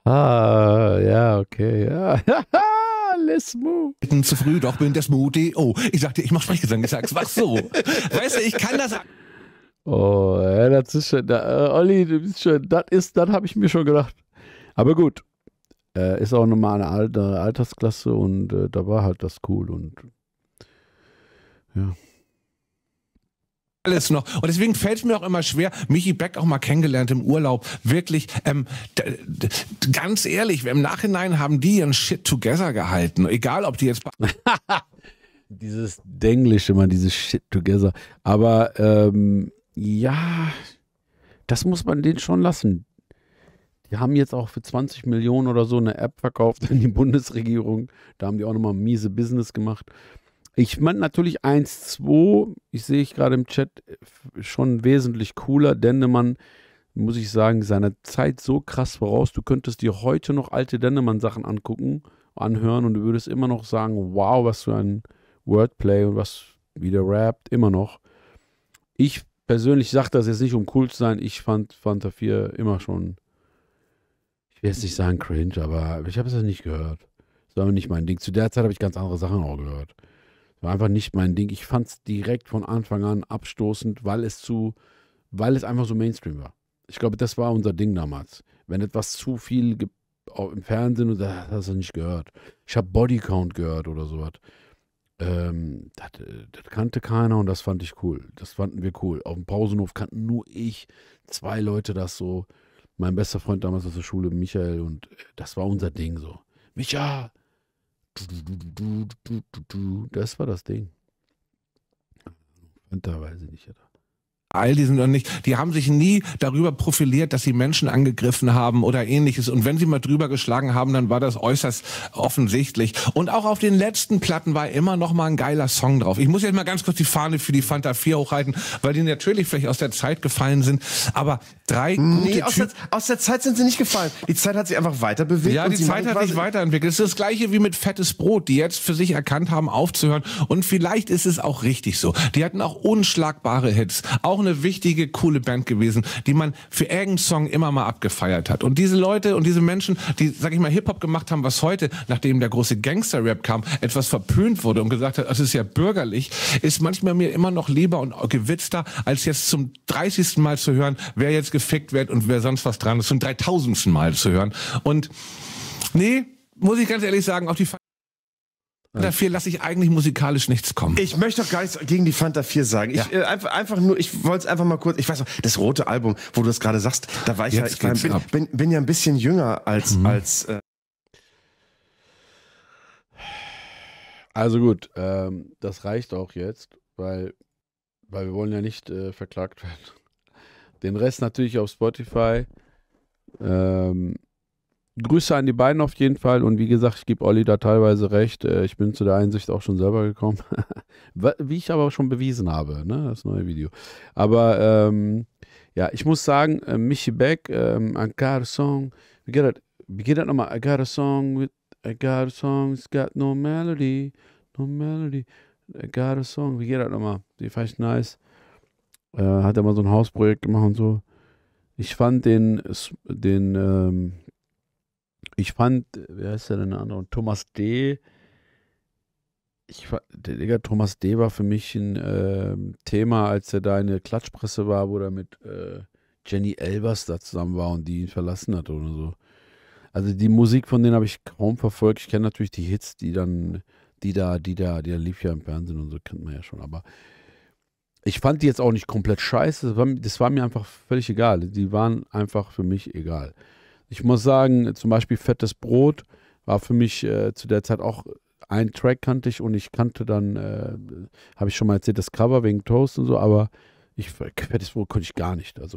Ah, ja, okay, ja. Selten zu früh, doch bin der Smoothie. Oh, ich sagte, ich mach Sprechgesang. Ich sag's, mach so. Weißt du, ich kann das. Oh, ja, das ist schon, da, äh, Olli, du bist schon, das ist, das habe ich mir schon gedacht. Aber gut, äh, ist auch nochmal eine alte Altersklasse und äh, da war halt das cool und ja. Alles noch. Und deswegen fällt es mir auch immer schwer, Michi Beck auch mal kennengelernt im Urlaub. Wirklich, ähm, ganz ehrlich, im Nachhinein haben die ihren Shit together gehalten. Egal, ob die jetzt Dieses Denglische, man, dieses Shit together. Aber ähm, ja, das muss man denen schon lassen. Die haben jetzt auch für 20 Millionen oder so eine App verkauft an die Bundesregierung. Da haben die auch nochmal miese Business gemacht. Ich meine natürlich 1, 2, ich sehe ich gerade im Chat, äh, schon wesentlich cooler. Dendemann, muss ich sagen, seiner Zeit so krass voraus. Du könntest dir heute noch alte Dendemann-Sachen angucken, anhören und du würdest immer noch sagen, wow, was für ein Wordplay und was, wie der rappt, immer noch. Ich persönlich sage das jetzt nicht, um cool zu sein. Ich fand Fanta 4 immer schon, ich will jetzt nicht sagen cringe, aber ich habe es nicht gehört. Das war nicht mein Ding. Zu der Zeit habe ich ganz andere Sachen auch gehört. War einfach nicht mein Ding. Ich fand es direkt von Anfang an abstoßend, weil es zu, weil es einfach so Mainstream war. Ich glaube, das war unser Ding damals. Wenn etwas zu viel im Fernsehen und da hast du nicht gehört. Ich habe Bodycount gehört oder sowas. Ähm, das, äh, das kannte keiner und das fand ich cool. Das fanden wir cool. Auf dem Pausenhof kannten nur ich, zwei Leute das so. Mein bester Freund damals aus der Schule, Michael, und äh, das war unser Ding so. Micha! Das war das Ding. Fanta weiß ich nicht. Alter. All die sind noch nicht, die haben sich nie darüber profiliert, dass sie Menschen angegriffen haben oder ähnliches. Und wenn sie mal drüber geschlagen haben, dann war das äußerst offensichtlich. Und auch auf den letzten Platten war immer noch mal ein geiler Song drauf. Ich muss jetzt mal ganz kurz die Fahne für die Fanta 4 hochhalten, weil die natürlich vielleicht aus der Zeit gefallen sind. Aber drei gute Nee, aus der, aus der Zeit sind sie nicht gefallen. Die Zeit hat sich einfach weiter bewegt. Ja, die Zeit hat sich weiterentwickelt. Es ist das gleiche wie mit Fettes Brot, die jetzt für sich erkannt haben, aufzuhören. Und vielleicht ist es auch richtig so. Die hatten auch unschlagbare Hits. Auch eine wichtige, coole Band gewesen, die man für irgendeinen Song immer mal abgefeiert hat. Und diese Leute und diese Menschen, die, sag ich mal, Hip-Hop gemacht haben, was heute, nachdem der große Gangster-Rap kam, etwas verpönt wurde und gesagt hat, es ist ja bürgerlich, ist manchmal mir immer noch lieber und gewitzter, als jetzt zum 30. Mal zu hören, wer jetzt gefickt wird und wer sonst was dran ist, zum 3000. Mal zu hören. Und Nee, muss ich ganz ehrlich sagen, auch die Fanta 4 lasse ich eigentlich musikalisch nichts kommen. Ich möchte doch gar nichts gegen die Fanta 4 sagen. Ich, äh, einfach, einfach nur, ich wollte es einfach mal kurz, ich weiß noch, das rote Album, wo du das gerade sagst, da war ich ja, Jetzt ich war, geht's bin, ab. bin, bin ja ein bisschen jünger als, Mhm. als äh, Also gut, ähm, das reicht auch jetzt, weil, weil wir wollen ja nicht äh, verklagt werden. Den Rest natürlich auf Spotify. Ähm, Grüße an die beiden auf jeden Fall und wie gesagt, ich gebe Olli da teilweise recht. Äh, ich bin zu der Einsicht auch schon selber gekommen. Wie ich aber schon bewiesen habe, ne? Das neue Video. Aber ähm, ja, ich muss sagen, äh, Michi Beck, ähm, I got a song. Wie geht das, nochmal? I got a song with I got a song, it's got no melody, no melody. I got a song. Wie geht das nochmal? Die fand ich nice. Äh, hat er mal so ein Hausprojekt gemacht und so. Ich fand den, den, ähm, ich fand, wer heißt der denn der andere? Thomas D. Ich, der Digga, Thomas D. war für mich ein ähm, Thema, als er da in der Klatschpresse war, wo er mit äh, Jenny Elvers da zusammen war und die ihn verlassen hat oder so. Also die Musik von denen habe ich kaum verfolgt. Ich kenne natürlich die Hits, die dann, die da, die da, die da lief ja im Fernsehen und so, kennt man ja schon. Aber ich fand die jetzt auch nicht komplett scheiße. Das war, das war mir einfach völlig egal. Die waren einfach für mich egal. Ich muss sagen, zum Beispiel Fettes Brot war für mich äh, zu der Zeit auch ein Track kannte ich und ich kannte dann, äh, habe ich schon mal erzählt, das Cover wegen Toast und so, aber ich, Fettes Brot konnte ich gar nicht. Also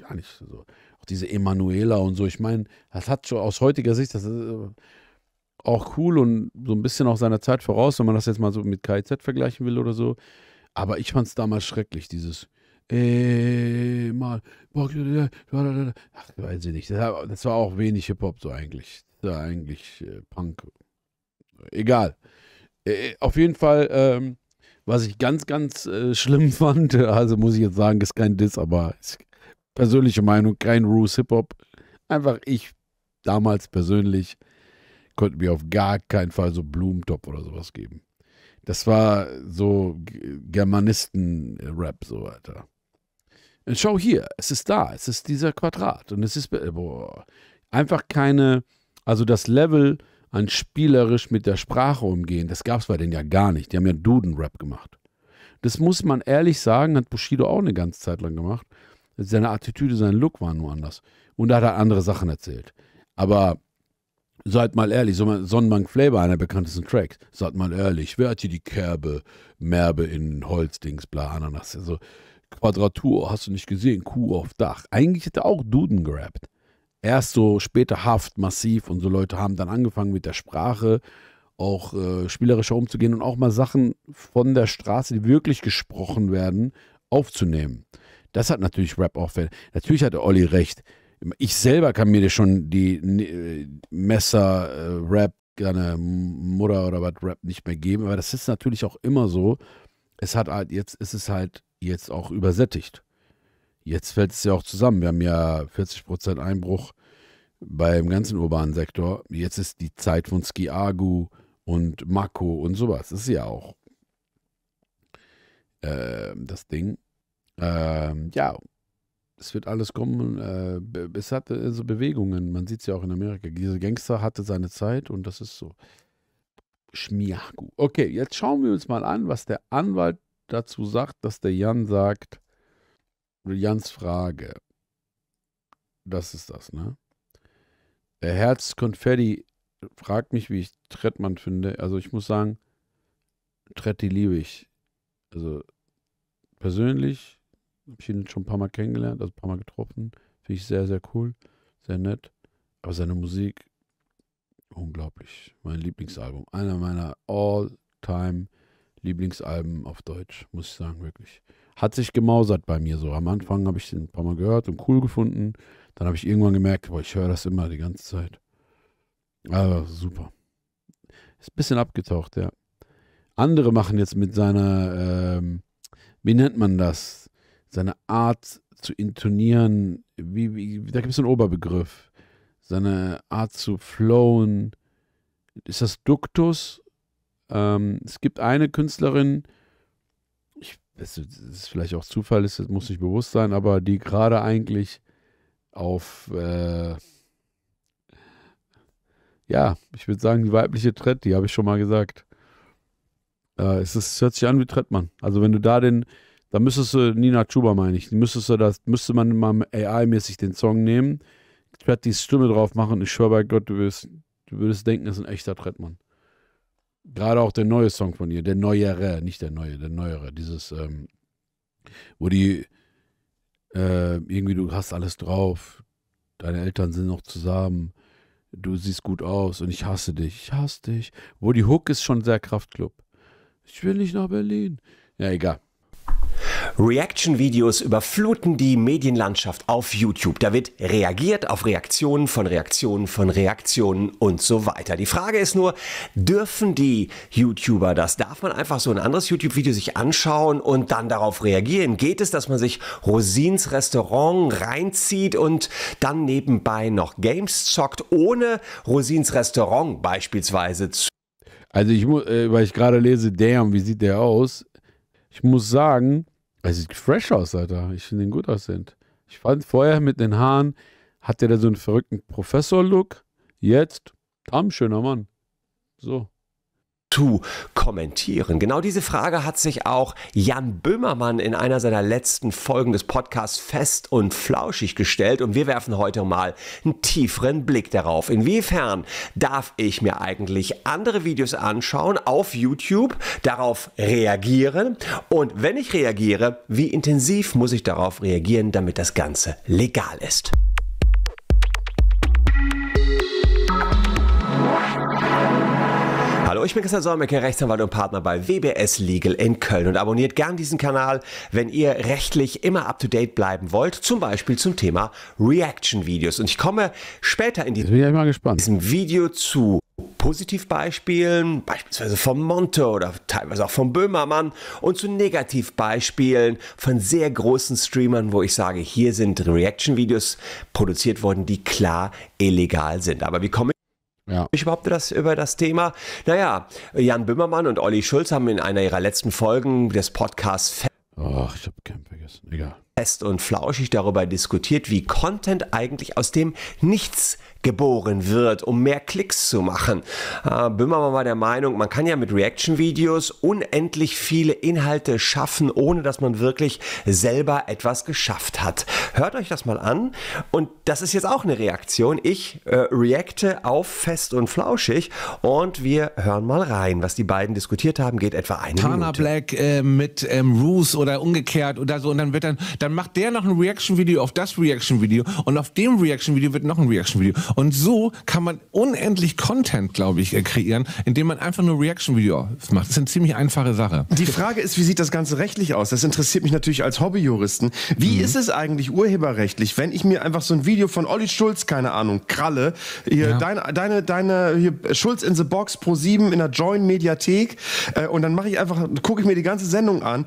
gar nicht. So. Auch diese Emanuela und so. Ich meine, das hat schon aus heutiger Sicht, das ist äh, auch cool und so ein bisschen auch seiner Zeit voraus, wenn man das jetzt mal so mit KIZ vergleichen will oder so. Aber ich fand es damals schrecklich, dieses äh, mal, ach, weiß ich nicht. Das war, auch wenig Hip-Hop so eigentlich. Das war eigentlich äh, Punk. Egal. Äh, auf jeden Fall, ähm, was ich ganz, ganz äh, schlimm fand, also muss ich jetzt sagen, ist kein Diss, aber persönliche Meinung, kein Roos Hip-Hop. Einfach ich damals persönlich konnte mir auf gar keinen Fall so Blumentop oder sowas geben. Das war so Germanisten-Rap, so, Alter. Schau hier, es ist da, es ist dieser Quadrat und es ist, boah, einfach keine, also das Level an spielerisch mit der Sprache umgehen, das gab es bei denen ja gar nicht. Die haben ja Duden-Rap gemacht. Das muss man ehrlich sagen, hat Bushido auch eine ganze Zeit lang gemacht. Seine Attitüde, sein Look waren nur anders. Und da hat er andere Sachen erzählt. Aber seid mal ehrlich, Sonnenbank Flavor, einer bekanntesten Tracks. Seid mal ehrlich, wer hat hier die Kerbe, Merbe in Holzdings, bla, Ananas. Also Quadratur, hast du nicht gesehen, Kuh auf Dach. Eigentlich hätte er auch Duden gerappt. Erst so später Haft, massiv und so Leute haben dann angefangen mit der Sprache auch äh, spielerischer umzugehen und auch mal Sachen von der Straße, die wirklich gesprochen werden, aufzunehmen. Das hat natürlich Rap auch Natürlich hatte Olli recht. Ich selber kann mir schon die äh, Messer-Rap, gerne Mutter oder was Rap nicht mehr geben, aber das ist natürlich auch immer so. Es hat halt jetzt, ist es halt jetzt auch übersättigt. Jetzt fällt es ja auch zusammen. Wir haben ja 40% Einbruch beim ganzen urbanen Sektor. Jetzt ist die Zeit von Skiagu und Mako und sowas. Das ist ja auch ähm, das Ding. Ähm, ja, es wird alles kommen. Äh, es hat äh, so Bewegungen. Man sieht es ja auch in Amerika. Diese Gangster hatte seine Zeit und das ist so. Schmiagu. Okay, jetzt schauen wir uns mal an, was der Anwalt dazu sagt, dass der Jan sagt. Jans Frage. Das ist das, ne? Der Herz Konfetti fragt mich, wie ich Trettmann finde. Also ich muss sagen, Tretti liebe ich. Also persönlich habe ich ihn schon ein paar Mal kennengelernt, also ein paar Mal getroffen. Finde ich sehr, sehr cool, sehr nett. Aber seine Musik, unglaublich. Mein Lieblingsalbum. Einer meiner all-time Lieblingsalben auf Deutsch, muss ich sagen, wirklich. Hat sich gemausert bei mir so. Am Anfang habe ich den ein paar Mal gehört und cool gefunden. Dann habe ich irgendwann gemerkt, boah, ich höre das immer die ganze Zeit. Aber super. Ist ein bisschen abgetaucht, ja. Andere machen jetzt mit seiner, ähm, wie nennt man das? Seine Art zu intonieren, wie, wie, da gibt es einen Oberbegriff. Seine Art zu flowen. Ist das Duktus? Ähm, es gibt eine Künstlerin, ich, das ist vielleicht auch Zufall, das muss nicht bewusst sein, aber die gerade eigentlich auf, äh, ja, ich würde sagen, die weibliche Trend, die habe ich schon mal gesagt. Ja, es ist, hört sich an wie Trettmann. Also wenn du da den, da müsstest du, Nina Chuba meine ich, müsstest du das, müsste man mal AI-mäßig den Song nehmen, werde die Stimme drauf machen, ich schwöre bei Gott, du wirst, du würdest denken, es ist ein echter Trettmann. Gerade auch der neue Song von ihr, der neuere, nicht der neue, der neuere, dieses, ähm, wo die, äh, irgendwie du hast alles drauf, deine Eltern sind noch zusammen, du siehst gut aus und ich hasse dich, ich hasse dich. Wo die Hook ist schon sehr Kraftclub. Ich will nicht nach Berlin. Ja, egal. Reaction-Videos überfluten die Medienlandschaft auf YouTube. Da wird reagiert auf Reaktionen von Reaktionen von Reaktionen und so weiter. Die Frage ist nur, dürfen die YouTuber das? Darf man einfach so ein anderes YouTube-Video sich anschauen und dann darauf reagieren? Geht es, dass man sich Rosins Restaurant reinzieht und dann nebenbei noch Games zockt, ohne Rosins Restaurant beispielsweise zu also ich muss, äh, weil ich gerade lese, damn, wie sieht der aus? Ich muss sagen, er sieht fresh aus, Alter. Ich finde ihn gut aussehend. Ich fand vorher mit den Haaren, hatte der so einen verrückten Professor-Look. Jetzt, tam, schöner Mann. So zu kommentieren? Genau diese Frage hat sich auch Jan Böhmermann in einer seiner letzten Folgen des Podcasts fest und flauschig gestellt und wir werfen heute mal einen tieferen Blick darauf. Inwiefern darf ich mir eigentlich andere Videos anschauen auf YouTube, darauf reagieren und wenn ich reagiere, wie intensiv muss ich darauf reagieren, damit das Ganze legal ist? Hallo, ich bin Christian Solmecke, Rechtsanwalt und Partner bei WBS Legal in Köln und abonniert gern diesen Kanal, wenn ihr rechtlich immer up to date bleiben wollt, zum Beispiel zum Thema Reaction-Videos. Und ich komme später in diesem, diesem Video zu Positivbeispielen, beispielsweise vom Monte oder teilweise auch vom Böhmermann und zu Negativbeispielen von sehr großen Streamern, wo ich sage, hier sind Reaction-Videos produziert worden, die klar illegal sind. Aber wie komme ja. Ich überhaupt das über das Thema. Naja, Jan Böhmermann und Olli Schulz haben in einer ihrer letzten Folgen des Podcasts. Ach, ich habe keinen vergessen. Egal. Fest und flauschig darüber diskutiert, wie Content eigentlich aus dem Nichts geboren wird, um mehr Klicks zu machen. Äh, Böhmermann war der Meinung, man kann ja mit Reaction-Videos unendlich viele Inhalte schaffen, ohne dass man wirklich selber etwas geschafft hat. Hört euch das mal an und das ist jetzt auch eine Reaktion. Ich äh, reacte auf Fest und Flauschig und wir hören mal rein, was die beiden diskutiert haben. Geht etwa eine Tana Minute. Black äh, mit ähm, Roos oder umgekehrt oder so und dann wird dann, dann macht der noch ein Reaction-Video auf das Reaction-Video und auf dem Reaction-Video wird noch ein Reaction-Video und so kann man unendlich Content, glaube ich, kreieren, indem man einfach nur Reaction-Video macht. Das ist eine ziemlich einfache Sache. Die Frage ist, wie sieht das Ganze rechtlich aus? Das interessiert mich natürlich als Hobbyjuristen. Wie mhm. ist es eigentlich urheberrechtlich, wenn ich mir einfach so ein Video von Olli Schulz, keine Ahnung, kralle, hier ja. deine, deine, deine hier, Schulz in the Box Pro 7 in der Join Mediathek äh, und dann mache ich einfach, gucke ich mir die ganze Sendung an.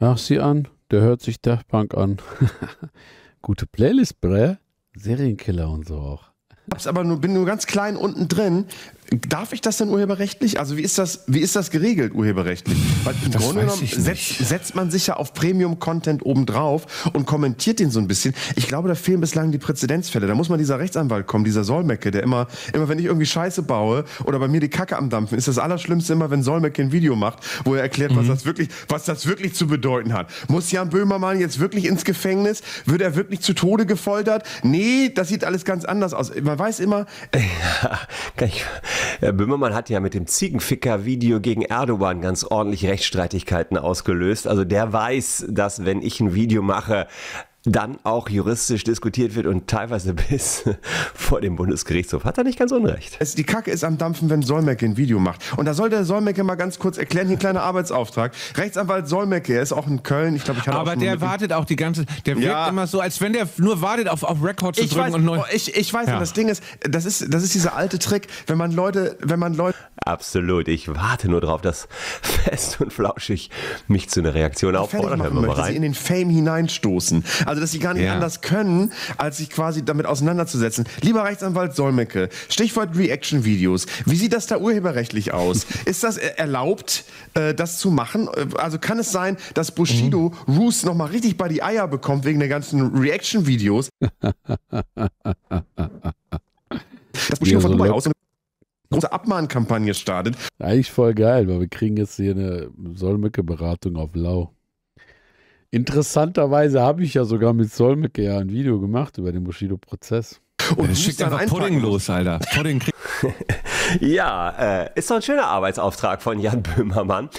Ach, sieh an, der hört sich Daft Punk an. Gute Playlist, Bre. Serienkiller und so auch hab's aber nur, bin nur ganz klein unten drin. Darf ich das denn urheberrechtlich? Also wie ist das, wie ist das geregelt urheberrechtlich? Weil im das Grunde genommen setzt, setzt, man sich ja auf Premium-Content obendrauf und kommentiert den so ein bisschen. Ich glaube, da fehlen bislang die Präzedenzfälle. Da muss mal dieser Rechtsanwalt kommen, dieser Solmecke, der immer, immer wenn ich irgendwie Scheiße baue oder bei mir die Kacke am Dampfen, ist das Allerschlimmste immer, wenn Solmecke ein Video macht, wo er erklärt, mhm. was das wirklich, was das wirklich zu bedeuten hat. Muss Jan Böhmermann jetzt wirklich ins Gefängnis? Wird er wirklich zu Tode gefoltert? Nee, das sieht alles ganz anders aus. Man weiß immer. Ja, kann ich Herr Böhmermann hat ja mit dem Ziegenficker-Video gegen Erdogan ganz ordentlich Rechtsstreitigkeiten ausgelöst. Also der weiß, dass wenn ich ein Video mache, dann auch juristisch diskutiert wird und teilweise bis vor dem Bundesgerichtshof. Hat er nicht ganz unrecht. Es, die Kacke ist am Dampfen, wenn Solmecke ein Video macht. Und da soll der Solmecke mal ganz kurz erklären, hier ein kleiner Arbeitsauftrag. Rechtsanwalt Solmecke, er ist auch in Köln. Ich glaube, ich hatte Aber der wartet auch die ganze, der wirkt ja. immer so, als wenn der nur wartet, auf, auf Record zu ich drücken weiß, und neu. Oh, ich, ich weiß, ja. und das Ding ist, das ist, das ist dieser alte Trick, wenn man Leute, wenn man Leute. Absolut, ich warte nur darauf, dass fest und flauschig mich zu einer Reaktion auffordern. Mal rein. Dass sie in den Fame hineinstoßen. Also, dass sie gar nicht ja. anders können, als sich quasi damit auseinanderzusetzen. Lieber Rechtsanwalt Solmecke, Stichwort Reaction-Videos. Wie sieht das da urheberrechtlich aus? Ist das erlaubt, äh, das zu machen? Also kann es sein, dass Bushido mhm. Roos nochmal richtig bei die Eier bekommt wegen der ganzen Reaction-Videos? das Bushido von Dubai aus große Abmahnkampagne startet. Eigentlich voll geil, weil wir kriegen jetzt hier eine Solmecke-Beratung auf Lau. Interessanterweise habe ich ja sogar mit Solmecke ja ein Video gemacht über den Bushido-Prozess. Und ja, schickt einfach Pudding los, Alter. Pudding ja, äh, ist doch ein schöner Arbeitsauftrag von Jan Böhmermann.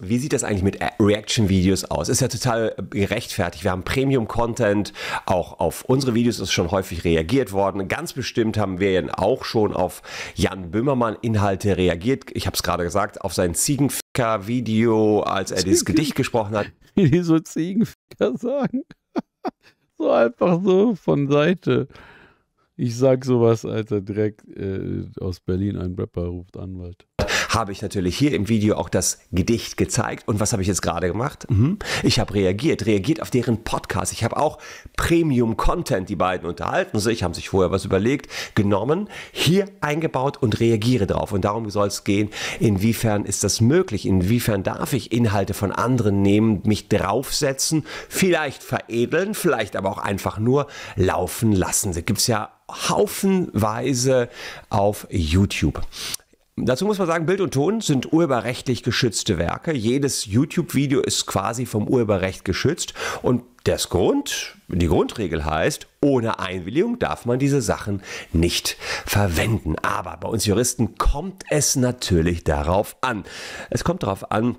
Wie sieht das eigentlich mit Reaction-Videos aus? Ist ja total gerechtfertigt. Wir haben Premium-Content. Auch auf unsere Videos ist schon häufig reagiert worden. Ganz bestimmt haben wir ja auch schon auf Jan Böhmermann-Inhalte reagiert. Ich habe es gerade gesagt, auf sein Ziegenficker-Video, als er dieses Gedicht gesprochen hat. Wie die so Ziegenficker sagen. so einfach so von Seite. Ich sag sowas, Alter, direkt äh, aus Berlin, ein Rapper ruft Anwalt. Habe ich natürlich hier im Video auch das Gedicht gezeigt. Und was habe ich jetzt gerade gemacht? Mhm. Ich habe reagiert, reagiert auf deren Podcast. Ich habe auch Premium-Content, die beiden unterhalten sich, haben sich vorher was überlegt, genommen, hier eingebaut und reagiere drauf. Und darum soll es gehen, inwiefern ist das möglich? Inwiefern darf ich Inhalte von anderen nehmen, mich draufsetzen, vielleicht veredeln, vielleicht aber auch einfach nur laufen lassen. Da gibt es ja haufenweise auf YouTube. Dazu muss man sagen, Bild und Ton sind urheberrechtlich geschützte Werke. Jedes YouTube-Video ist quasi vom Urheberrecht geschützt. Und das Grund, die Grundregel heißt, ohne Einwilligung darf man diese Sachen nicht verwenden. Aber bei uns Juristen kommt es natürlich darauf an. Es kommt darauf an,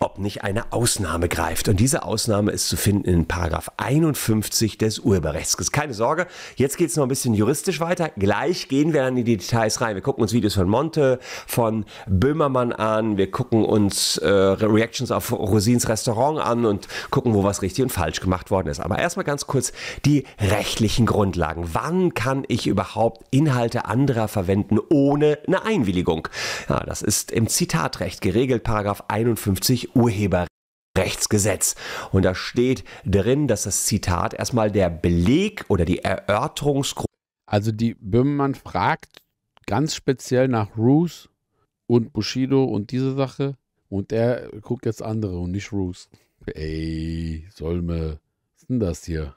ob nicht eine Ausnahme greift. Und diese Ausnahme ist zu finden in Paragraph 51 des Urheberrechts. Keine Sorge, jetzt geht es noch ein bisschen juristisch weiter. Gleich gehen wir dann in die Details rein. Wir gucken uns Videos von Monte, von Böhmermann an, wir gucken uns äh, Reactions auf Rosins Restaurant an und gucken, wo was richtig und falsch gemacht worden ist. Aber erstmal ganz kurz die rechtlichen Grundlagen. Wann kann ich überhaupt Inhalte anderer verwenden ohne eine Einwilligung? Ja, das ist im Zitatrecht geregelt, Paragraph 51 nämlich Urheberrechtsgesetz. Und da steht drin, dass das Zitat erstmal der Beleg oder die Erörterungsgrund. Also die Böhmermann fragt ganz speziell nach Roos und Bushido und diese Sache. Und er guckt jetzt andere und nicht Roos. Ey, Solme, was ist denn das hier?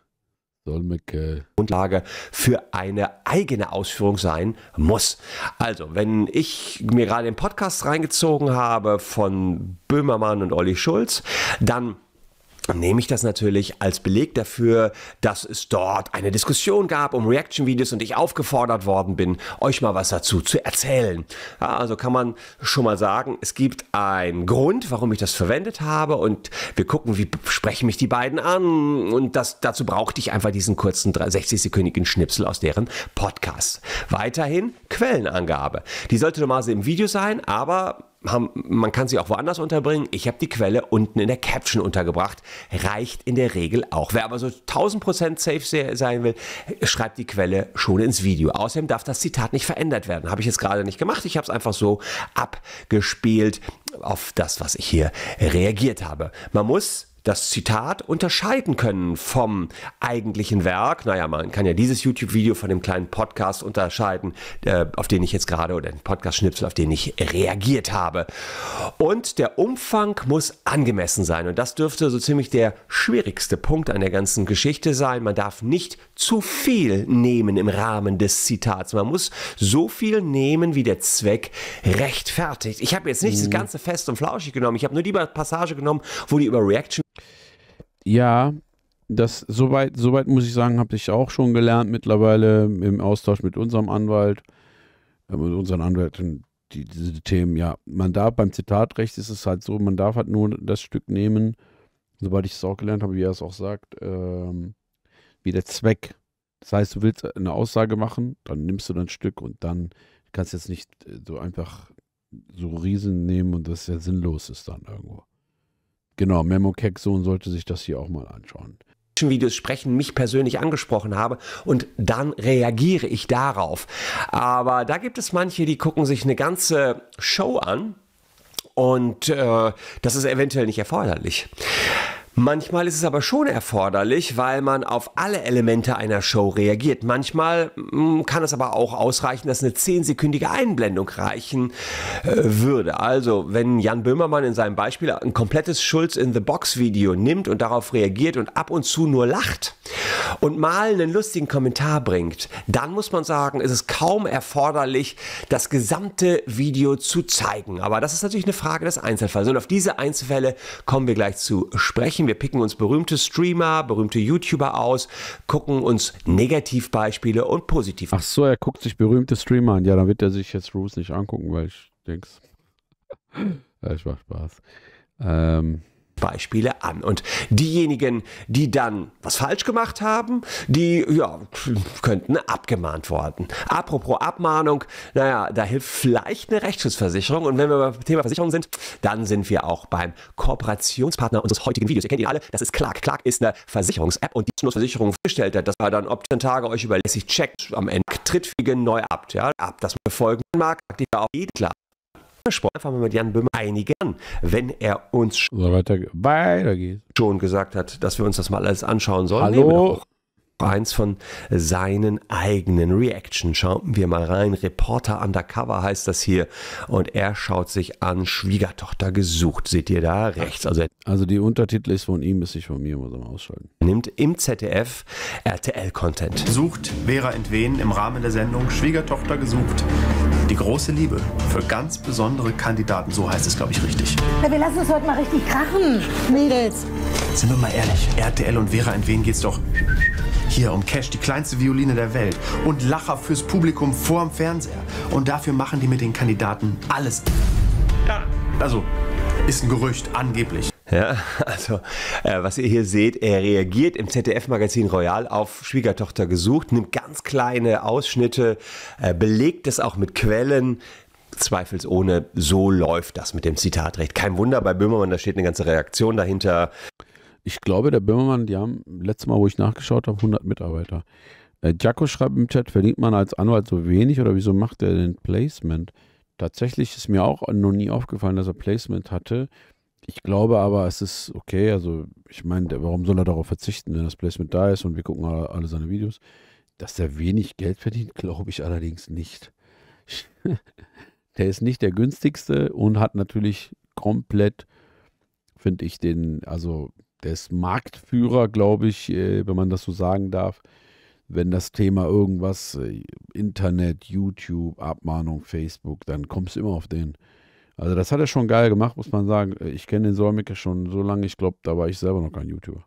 Solmecke. Grundlage für eine eigene Ausführung sein muss. Also, wenn ich mir gerade den Podcast reingezogen habe von Böhmermann und Olli Schulz, dann nehme ich das natürlich als Beleg dafür, dass es dort eine Diskussion gab um Reaction-Videos und ich aufgefordert worden bin, euch mal was dazu zu erzählen. Ja, also kann man schon mal sagen, es gibt einen Grund, warum ich das verwendet habe und wir gucken, wie sprechen mich die beiden an und das, dazu brauchte ich einfach diesen kurzen 60-sekündigen Schnipsel aus deren Podcast. Weiterhin Quellenangabe. Die sollte normalerweise im Video sein, aber haben, man kann sie auch woanders unterbringen. Ich habe die Quelle unten in der Caption untergebracht. Reicht in der Regel auch. Wer aber so 1000% safe sein will, schreibt die Quelle schon ins Video. Außerdem darf das Zitat nicht verändert werden. Habe ich jetzt gerade nicht gemacht. Ich habe es einfach so abgespielt auf das, was ich hier reagiert habe. Man muss das Zitat unterscheiden können vom eigentlichen Werk. Naja, man kann ja dieses YouTube-Video von dem kleinen Podcast unterscheiden, äh, auf den ich jetzt gerade, oder den Podcast-Schnipsel, auf den ich reagiert habe. Und der Umfang muss angemessen sein. Und das dürfte so ziemlich der schwierigste Punkt an der ganzen Geschichte sein. Man darf nicht zu viel nehmen im Rahmen des Zitats. Man muss so viel nehmen, wie der Zweck rechtfertigt. Ich habe jetzt nicht mhm. das ganze fest und flauschig genommen. Ich habe nur die Passage genommen, wo die über Reaction ja, das soweit, soweit muss ich sagen, habe ich auch schon gelernt mittlerweile im Austausch mit unserem Anwalt, äh, mit unseren Anwälten, die, diese Themen. Ja, man darf beim Zitatrecht ist es halt so, man darf halt nur das Stück nehmen, soweit ich es auch gelernt habe, wie er es auch sagt, ähm, wie der Zweck. Das heißt, du willst eine Aussage machen, dann nimmst du ein Stück und dann kannst du jetzt nicht äh, so einfach so Riesen nehmen und das ja sinnlos ist dann irgendwo. Genau, Memo Kecksohn sollte sich das hier auch mal anschauen. Videos sprechen, mich persönlich angesprochen habe und dann reagiere ich darauf. Aber da gibt es manche, die gucken sich eine ganze Show an und äh, das ist eventuell nicht erforderlich. Manchmal ist es aber schon erforderlich, weil man auf alle Elemente einer Show reagiert. Manchmal mm, kann es aber auch ausreichen, dass eine zehnsekündige Einblendung reichen äh, würde. Also, wenn Jan Böhmermann in seinem Beispiel ein komplettes Schulz in the Box Video nimmt und darauf reagiert und ab und zu nur lacht und mal einen lustigen Kommentar bringt, dann muss man sagen, ist es kaum erforderlich, das gesamte Video zu zeigen. Aber das ist natürlich eine Frage des Einzelfalls. Und auf diese Einzelfälle kommen wir gleich zu sprechen sprechen. Wir picken uns berühmte Streamer, berühmte YouTuber aus, gucken uns Negativbeispiele und positiv. Ach so, er guckt sich berühmte Streamer an. Ja, dann wird er sich jetzt Bruce nicht angucken, weil ich denke, ja, ich mach Spaß. Ähm, Beispiele an. Und diejenigen, die dann was falsch gemacht haben, die ja, könnten abgemahnt worden. Apropos Abmahnung, naja, da hilft vielleicht eine Rechtsschutzversicherung. Und wenn wir beim Thema Versicherung sind, dann sind wir auch beim Kooperationspartner unseres heutigen Videos. Ihr kennt ihn alle, das ist Clark. Clark ist eine Versicherungs-App und die Versicherung vorgestellt hat, dass er dann, ob 10 Tage euch überlässig checkt, am Ende tritt neu ab, ja, ab, das befolgen mag, da auch jeder klar Sport einfach mal mit Jan Böhmer einigen, wenn er uns so, weiter, weiter schon gesagt hat, dass wir uns das mal alles anschauen sollen. Hallo? Eins von seinen eigenen Reaction. Schauen wir mal rein. Reporter Undercover heißt das hier. Und er schaut sich an, Schwiegertochter gesucht. Seht ihr da rechts? Also, also die Untertitel ist von ihm, ist nicht von mir, muss er mal ausschalten. Nimmt im ZDF RTL-Content. Sucht Vera Entwen im Rahmen der Sendung Schwiegertochter gesucht. Die große Liebe für ganz besondere Kandidaten, so heißt es, glaube ich, richtig. Ja, wir lassen es heute mal richtig krachen, Mädels. Sind wir mal ehrlich, RTL und Vera in wen geht's doch hier um Cash, die kleinste Violine der Welt und Lacher fürs Publikum vorm Fernseher. Und dafür machen die mit den Kandidaten alles. Ja, also ist ein Gerücht, angeblich. Ja, also äh, was ihr hier seht, er reagiert im ZDF-Magazin Royal auf Schwiegertochter gesucht, nimmt ganz kleine Ausschnitte, äh, belegt es auch mit Quellen. Zweifelsohne, so läuft das mit dem Zitatrecht. Kein Wunder bei Böhmermann, da steht eine ganze Reaktion dahinter. Ich glaube, der Böhmermann, die haben letztes Mal, wo ich nachgeschaut habe, 100 Mitarbeiter. Äh, Jacko schreibt im Chat, verdient man als Anwalt so wenig oder wieso macht er den Placement? Tatsächlich ist mir auch noch nie aufgefallen, dass er Placement hatte. Ich glaube aber, es ist okay. Also, ich meine, warum soll er darauf verzichten, wenn das Placement da ist und wir gucken alle, alle seine Videos? Dass er wenig Geld verdient, glaube ich allerdings nicht. der ist nicht der günstigste und hat natürlich komplett, finde ich, den, also der ist Marktführer, glaube ich, äh, wenn man das so sagen darf. Wenn das Thema irgendwas, äh, Internet, YouTube, Abmahnung, Facebook, dann kommst du immer auf den. Also das hat er schon geil gemacht, muss man sagen. Ich kenne den Solmecke schon so lange, ich glaube, da war ich selber noch kein YouTuber.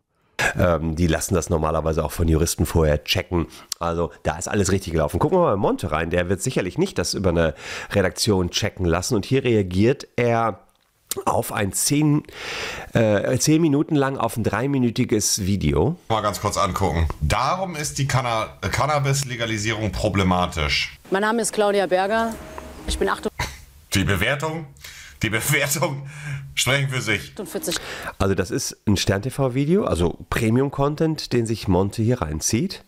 Ähm, die lassen das normalerweise auch von Juristen vorher checken. Also da ist alles richtig gelaufen. Gucken wir mal bei Monte rein. Der wird sicherlich nicht das über eine Redaktion checken lassen. Und hier reagiert er auf ein zehn, äh, zehn Minuten lang auf ein dreiminütiges Video. Mal ganz kurz angucken. Darum ist die Canna Cannabis-Legalisierung problematisch. Mein Name ist Claudia Berger. Ich bin 8. Die Bewertung, die Bewertung sprechen für sich. 48. Also das ist ein Stern-TV-Video, also Premium-Content, den sich Monte hier reinzieht.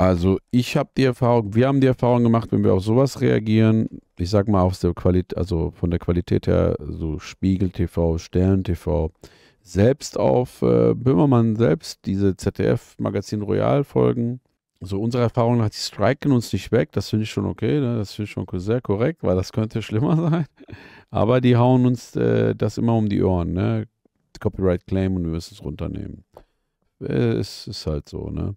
Also ich habe die Erfahrung, wir haben die Erfahrung gemacht, wenn wir auf sowas reagieren, ich sag mal aus der Qualität, also von der Qualität her, so Spiegel TV, Stern TV, selbst auf äh, Böhmermann selbst, diese ZDF-Magazin Royal-Folgen, so unsere Erfahrung nach, die striken uns nicht weg, das finde ich schon okay, ne? das finde ich schon sehr korrekt, weil das könnte schlimmer sein. Aber die hauen uns äh, das immer um die Ohren, ne? Copyright Claim und wir müssen es runternehmen. Äh, es ist halt so, ne?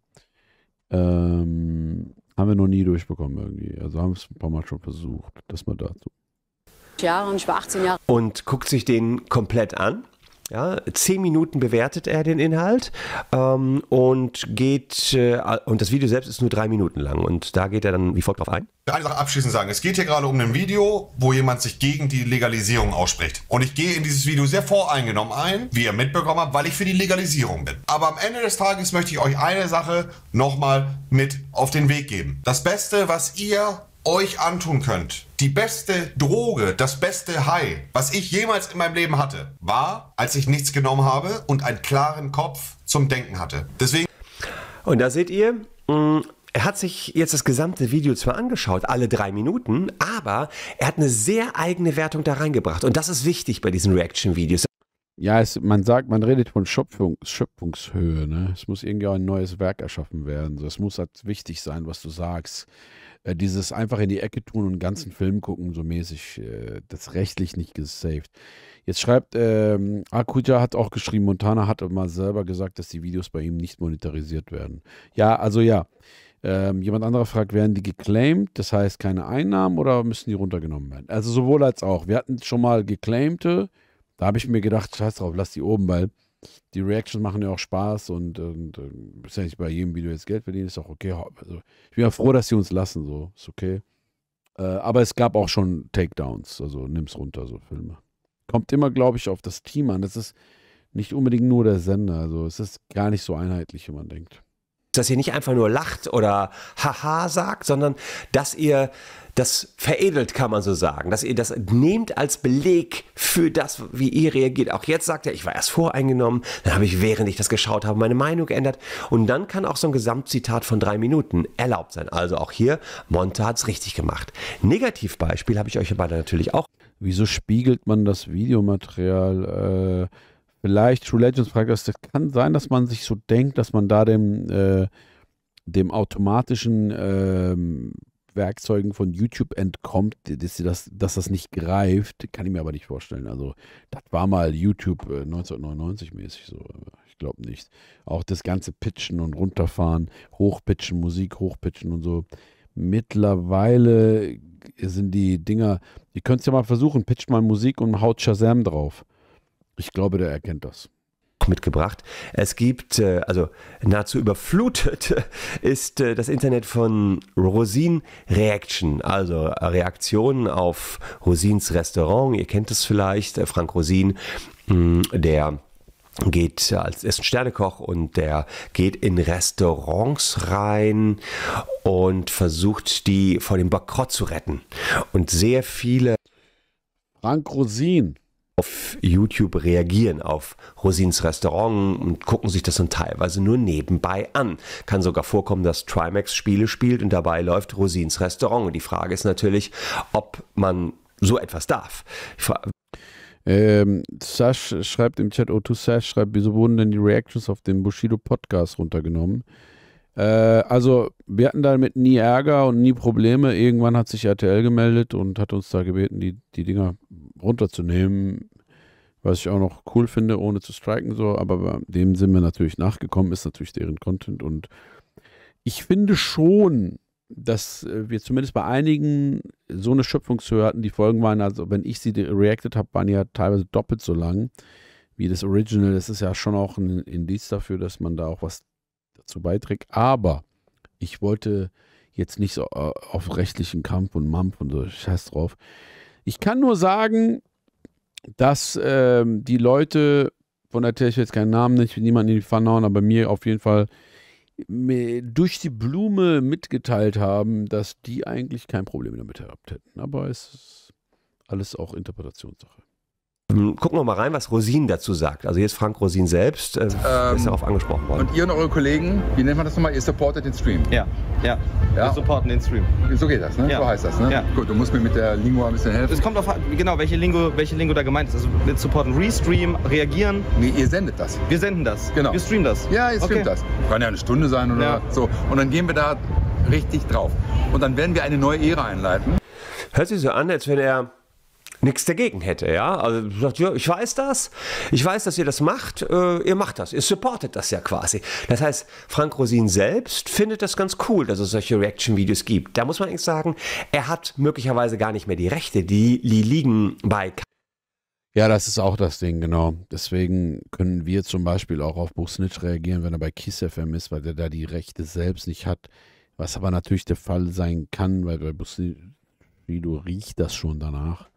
Ähm, haben wir noch nie durchbekommen irgendwie. Also haben es ein paar Mal schon versucht. Das mal dazu. Jahre und ich war 18 Jahre. Und guckt sich den komplett an. Ja, zehn Minuten bewertet er den Inhalt ähm, und geht, äh, und das Video selbst ist nur drei Minuten lang und da geht er dann wie folgt drauf ein. Eine Sache abschließend sagen. Es geht hier gerade um ein Video, wo jemand sich gegen die Legalisierung ausspricht. Und ich gehe in dieses Video sehr voreingenommen ein, wie ihr mitbekommen habt, weil ich für die Legalisierung bin. Aber am Ende des Tages möchte ich euch eine Sache nochmal mit auf den Weg geben. Das Beste, was ihr euch antun könnt. Die beste Droge, das beste High, was ich jemals in meinem Leben hatte, war, als ich nichts genommen habe und einen klaren Kopf zum Denken hatte. Deswegen. Und da seht ihr, mm, er hat sich jetzt das gesamte Video zwar angeschaut, alle drei Minuten, aber er hat eine sehr eigene Wertung da reingebracht. Und das ist wichtig bei diesen Reaction-Videos. Ja, es, man sagt, man redet von Schöpfung, Schöpfungshöhe. Ne? Es muss irgendwie auch ein neues Werk erschaffen werden. Es muss halt wichtig sein, was du sagst. Äh, dieses einfach in die Ecke tun und ganzen Film gucken, so mäßig, äh, das rechtlich nicht gesaved. Jetzt schreibt, ähm, Akuja hat auch geschrieben, Montana hat mal selber gesagt, dass die Videos bei ihm nicht monetarisiert werden. Ja, also ja. Ähm, jemand anderer fragt, werden die geclaimed, das heißt keine Einnahmen oder müssen die runtergenommen werden? Also sowohl als auch. Wir hatten schon mal geclaimte, da habe ich mir gedacht, scheiß drauf, lass die oben, weil die Reactions machen ja auch Spaß und, und, und ist ja nicht bei jedem Video jetzt Geld verdienen, ist auch okay. Also, ich bin ja froh, dass sie uns lassen, so, ist okay. Äh, aber es gab auch schon Takedowns, also nimm's runter, so Filme. Kommt immer, glaube ich, auf das Team an. Das ist nicht unbedingt nur der Sender, also es ist gar nicht so einheitlich, wie man denkt dass ihr nicht einfach nur lacht oder haha sagt, sondern dass ihr das veredelt, kann man so sagen, dass ihr das nehmt als Beleg für das, wie ihr reagiert. Auch jetzt sagt er, ich war erst voreingenommen, dann habe ich, während ich das geschaut habe, meine Meinung geändert. Und dann kann auch so ein Gesamtzitat von drei Minuten erlaubt sein. Also auch hier, Monte hat es richtig gemacht. Negativbeispiel habe ich euch aber natürlich auch. Wieso spiegelt man das Videomaterial? Äh vielleicht True Legends fragt das, kann sein, dass man sich so denkt, dass man da dem, äh, dem automatischen ähm, Werkzeugen von YouTube entkommt, dass, das, dass das nicht greift, kann ich mir aber nicht vorstellen. Also, das war mal YouTube äh, 1999 mäßig so. Ich glaube nicht. Auch das ganze Pitchen und runterfahren, hochpitchen, Musik hochpitchen und so. Mittlerweile sind die Dinger, ihr könnt es ja mal versuchen, pitcht mal Musik und haut Shazam drauf. Ich glaube, der erkennt das mitgebracht. Es gibt, äh, also nahezu überflutet ist äh, das Internet von Rosin Reaction, also Reaktionen auf Rosins Restaurant. Ihr kennt es vielleicht, äh, Frank Rosin, mm, der geht als ist ein Sternekoch und der geht in Restaurants rein und versucht die vor dem Bankrott zu retten. Und sehr viele Frank Rosin auf YouTube reagieren auf Rosins Restaurant und gucken sich das dann teilweise nur nebenbei an. Kann sogar vorkommen, dass Trimax Spiele spielt und dabei läuft Rosins Restaurant. Und die Frage ist natürlich, ob man so etwas darf. Ähm, Sash schreibt im Chat, O2 Sash schreibt, wieso wurden denn die Reactions auf den Bushido Podcast runtergenommen? Äh, also, wir hatten damit nie Ärger und nie Probleme. Irgendwann hat sich RTL gemeldet und hat uns da gebeten, die, die Dinger runterzunehmen, was ich auch noch cool finde, ohne zu striken, so, aber dem sind wir natürlich nachgekommen, ist natürlich deren Content und ich finde schon, dass äh, wir zumindest bei einigen so eine Schöpfungshöhe hatten, die Folgen waren, also wenn ich sie reacted habe, waren ja teilweise doppelt so lang wie das Original. Das ist ja schon auch ein Indiz dafür, dass man da auch was dazu beiträgt. Aber ich wollte jetzt nicht so äh, auf rechtlichen Kampf und Mampf und so Scheiß drauf. Ich kann nur sagen, dass ähm, die Leute, von der ich jetzt keinen Namen, nicht niemanden in die Pfanne hauen, aber mir auf jeden Fall durch die Blume mitgeteilt haben, dass die eigentlich kein Problem damit gehabt hätten. Aber es ist alles auch Interpretationssache. Ähm, gucken wir mal rein, was Rosin dazu sagt. Also hier ist Frank Rosin selbst, äh, ähm, ist darauf angesprochen worden. Und ihr und eure Kollegen, wie nennt man das nochmal? Ihr supportet den Stream. Ja, ja. ja. Wir supporten den Stream. So geht das, ne? Ja. So heißt das, ne? Ja. Gut, du musst mir mit der Lingo ein bisschen helfen. Es kommt auf, genau, welche Lingo, welche Lingo da gemeint ist. Also wir supporten Restream, reagieren. Nee, ihr sendet das. Wir senden das. Genau. Wir streamen das. Ja, ihr streamt okay. das. Kann ja eine Stunde sein oder ja. so. Und dann gehen wir da richtig drauf. Und dann werden wir eine neue Ära einleiten. Hört sich so an, als wenn er nichts dagegen hätte, ja. Also sagt, ja, ich weiß das, ich weiß, dass ihr das macht, äh, ihr macht das, ihr supportet das ja quasi. Das heißt, Frank Rosin selbst findet das ganz cool, dass es solche Reaction-Videos gibt. Da muss man eigentlich sagen, er hat möglicherweise gar nicht mehr die Rechte, die, die liegen bei ja, das ist auch das Ding, genau. Deswegen können wir zum Beispiel auch auf Buchsnitch reagieren, wenn er bei Kiss FM ist, weil er da die Rechte selbst nicht hat. Was aber natürlich der Fall sein kann, weil bei Buchsnitch riecht das schon danach.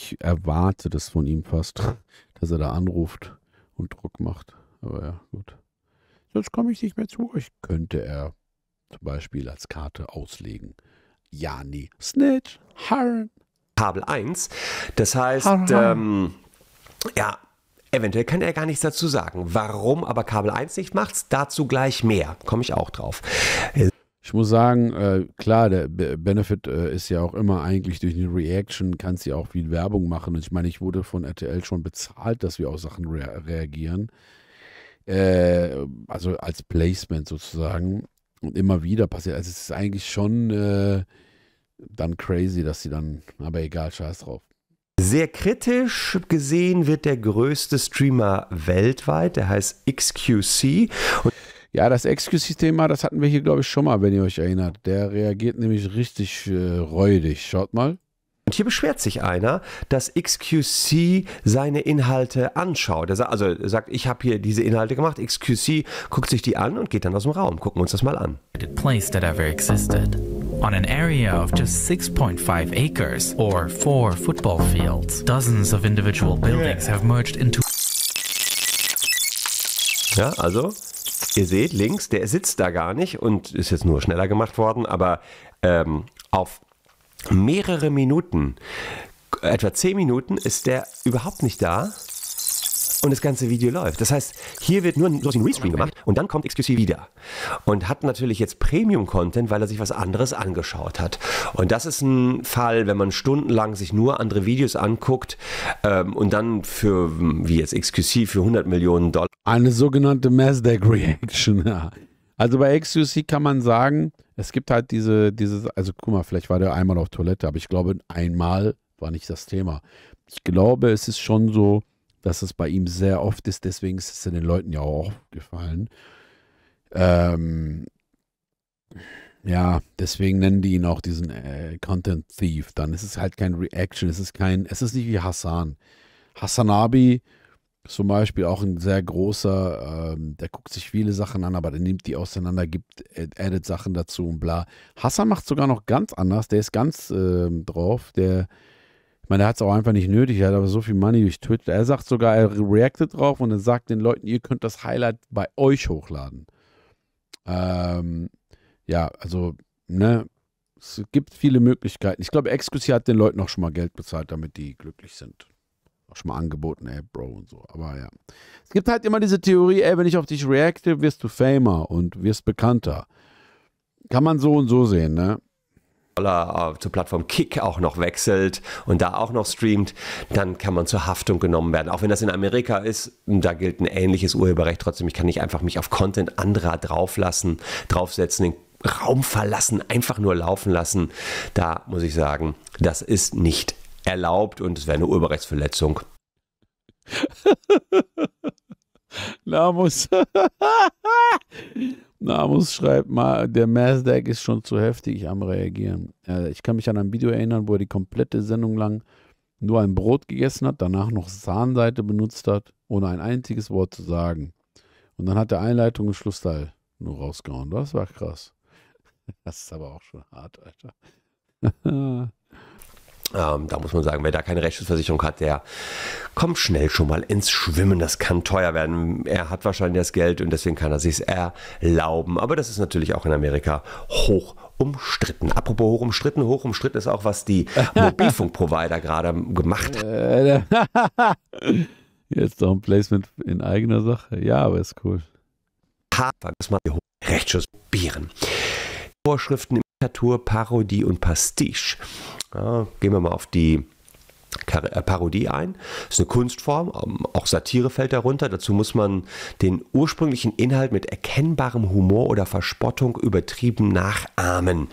Ich erwarte das von ihm fast, dass er da anruft und Druck macht. Aber ja, gut. Sonst komme ich nicht mehr zu euch. Könnte er zum Beispiel als Karte auslegen. Jani, Snitch, Harren. Kabel 1. Das heißt, ähm, ja, eventuell kann er gar nichts dazu sagen. Warum aber Kabel 1 nicht macht, dazu gleich mehr. Komme ich auch drauf. Ich muss sagen, äh, klar, der Be Benefit äh, ist ja auch immer eigentlich durch eine Reaction, kannst du ja auch viel Werbung machen. Und ich meine, ich wurde von RTL schon bezahlt, dass wir auf Sachen rea reagieren. Äh, also als Placement sozusagen. Und immer wieder passiert. Also es ist eigentlich schon äh, dann crazy, dass sie dann, aber egal, scheiß drauf. Sehr kritisch gesehen wird der größte Streamer weltweit, der heißt XQC. Und ja, das XQC-Thema, das hatten wir hier, glaube ich, schon mal, wenn ihr euch erinnert. Der reagiert nämlich richtig äh, räudig. Schaut mal. Und hier beschwert sich einer, dass XQC seine Inhalte anschaut. Er sagt, also er sagt, ich habe hier diese Inhalte gemacht. XQC guckt sich die an und geht dann aus dem Raum. Gucken wir uns das mal an. Place that ever existed. On an area of just 6.5 acres or four football fields, dozens of individual buildings have merged into. Ja, also ihr seht links, der sitzt da gar nicht und ist jetzt nur schneller gemacht worden, aber ähm, auf mehrere Minuten, etwa zehn Minuten, ist der überhaupt nicht da und das ganze Video läuft. Das heißt, hier wird nur ein Restream gemacht und dann kommt XQC wieder und hat natürlich jetzt Premium-Content, weil er sich was anderes angeschaut hat. Und das ist ein Fall, wenn man stundenlang sich nur andere Videos anguckt ähm, und dann für, wie jetzt XQC, für 100 Millionen Dollar. Eine sogenannte Nasdaq-Reaction, ja. Also bei XQC kann man sagen, es gibt halt diese, dieses, also guck mal, vielleicht war der einmal auf Toilette, aber ich glaube, einmal war nicht das Thema. Ich glaube, es ist schon so, dass es bei ihm sehr oft ist, deswegen ist es den Leuten ja auch gefallen. Ähm, ja, deswegen nennen die ihn auch diesen äh, Content Thief. Dann ist es halt kein Reaction, es ist kein, es ist nicht wie Hassan. Hassanabi zum Beispiel auch ein sehr großer, ähm, der guckt sich viele Sachen an, aber der nimmt die auseinander, gibt, addet Sachen dazu und bla. Hassan macht sogar noch ganz anders, der ist ganz ähm, drauf, der, ich meine, der hat es auch einfach nicht nötig, er hat aber so viel Money durch Twitter. Er sagt sogar, er reactet drauf und er sagt den Leuten, ihr könnt das Highlight bei euch hochladen. Ähm, ja, also, ne, es gibt viele Möglichkeiten. Ich glaube, Exclusive hat den Leuten auch schon mal Geld bezahlt, damit die glücklich sind auch schon mal angeboten, ey, Bro und so. Aber ja. Es gibt halt immer diese Theorie, ey, wenn ich auf dich reacte, wirst du famer und wirst bekannter. Kann man so und so sehen, ne? Dollar zur Plattform Kick auch noch wechselt und da auch noch streamt, dann kann man zur Haftung genommen werden. Auch wenn das in Amerika ist, da gilt ein ähnliches Urheberrecht trotzdem. Ich kann nicht einfach mich auf Content anderer drauflassen, draufsetzen, den Raum verlassen, einfach nur laufen lassen. Da muss ich sagen, das ist nicht erlaubt und es wäre eine Urheberrechtsverletzung. Namus. Namus schreibt mal, der Masdeck ist schon zu heftig am Reagieren. Ich kann mich an ein Video erinnern, wo er die komplette Sendung lang nur ein Brot gegessen hat, danach noch Zahnseite benutzt hat, ohne ein einziges Wort zu sagen. Und dann hat der Einleitung und Schlussteil nur rausgehauen. Das war krass. Das ist aber auch schon hart, Alter. Ähm, da muss man sagen, wer da keine Rechtsschutzversicherung hat, der kommt schnell schon mal ins Schwimmen. Das kann teuer werden. Er hat wahrscheinlich das Geld und deswegen kann er sich erlauben. Aber das ist natürlich auch in Amerika hoch umstritten. Apropos hoch umstritten, hoch umstritten ist auch, was die Mobilfunkprovider gerade gemacht haben. Jetzt doch ein Placement in eigener Sache. Ja, aber ist cool. Das mal Rechtsschutz bieren. Vorschriften im Karikatur, Parodie und Pastiche. Ja, gehen wir mal auf die äh, Parodie ein. Das ist eine Kunstform, ähm, auch Satire fällt darunter. Dazu muss man den ursprünglichen Inhalt mit erkennbarem Humor oder Verspottung übertrieben nachahmen.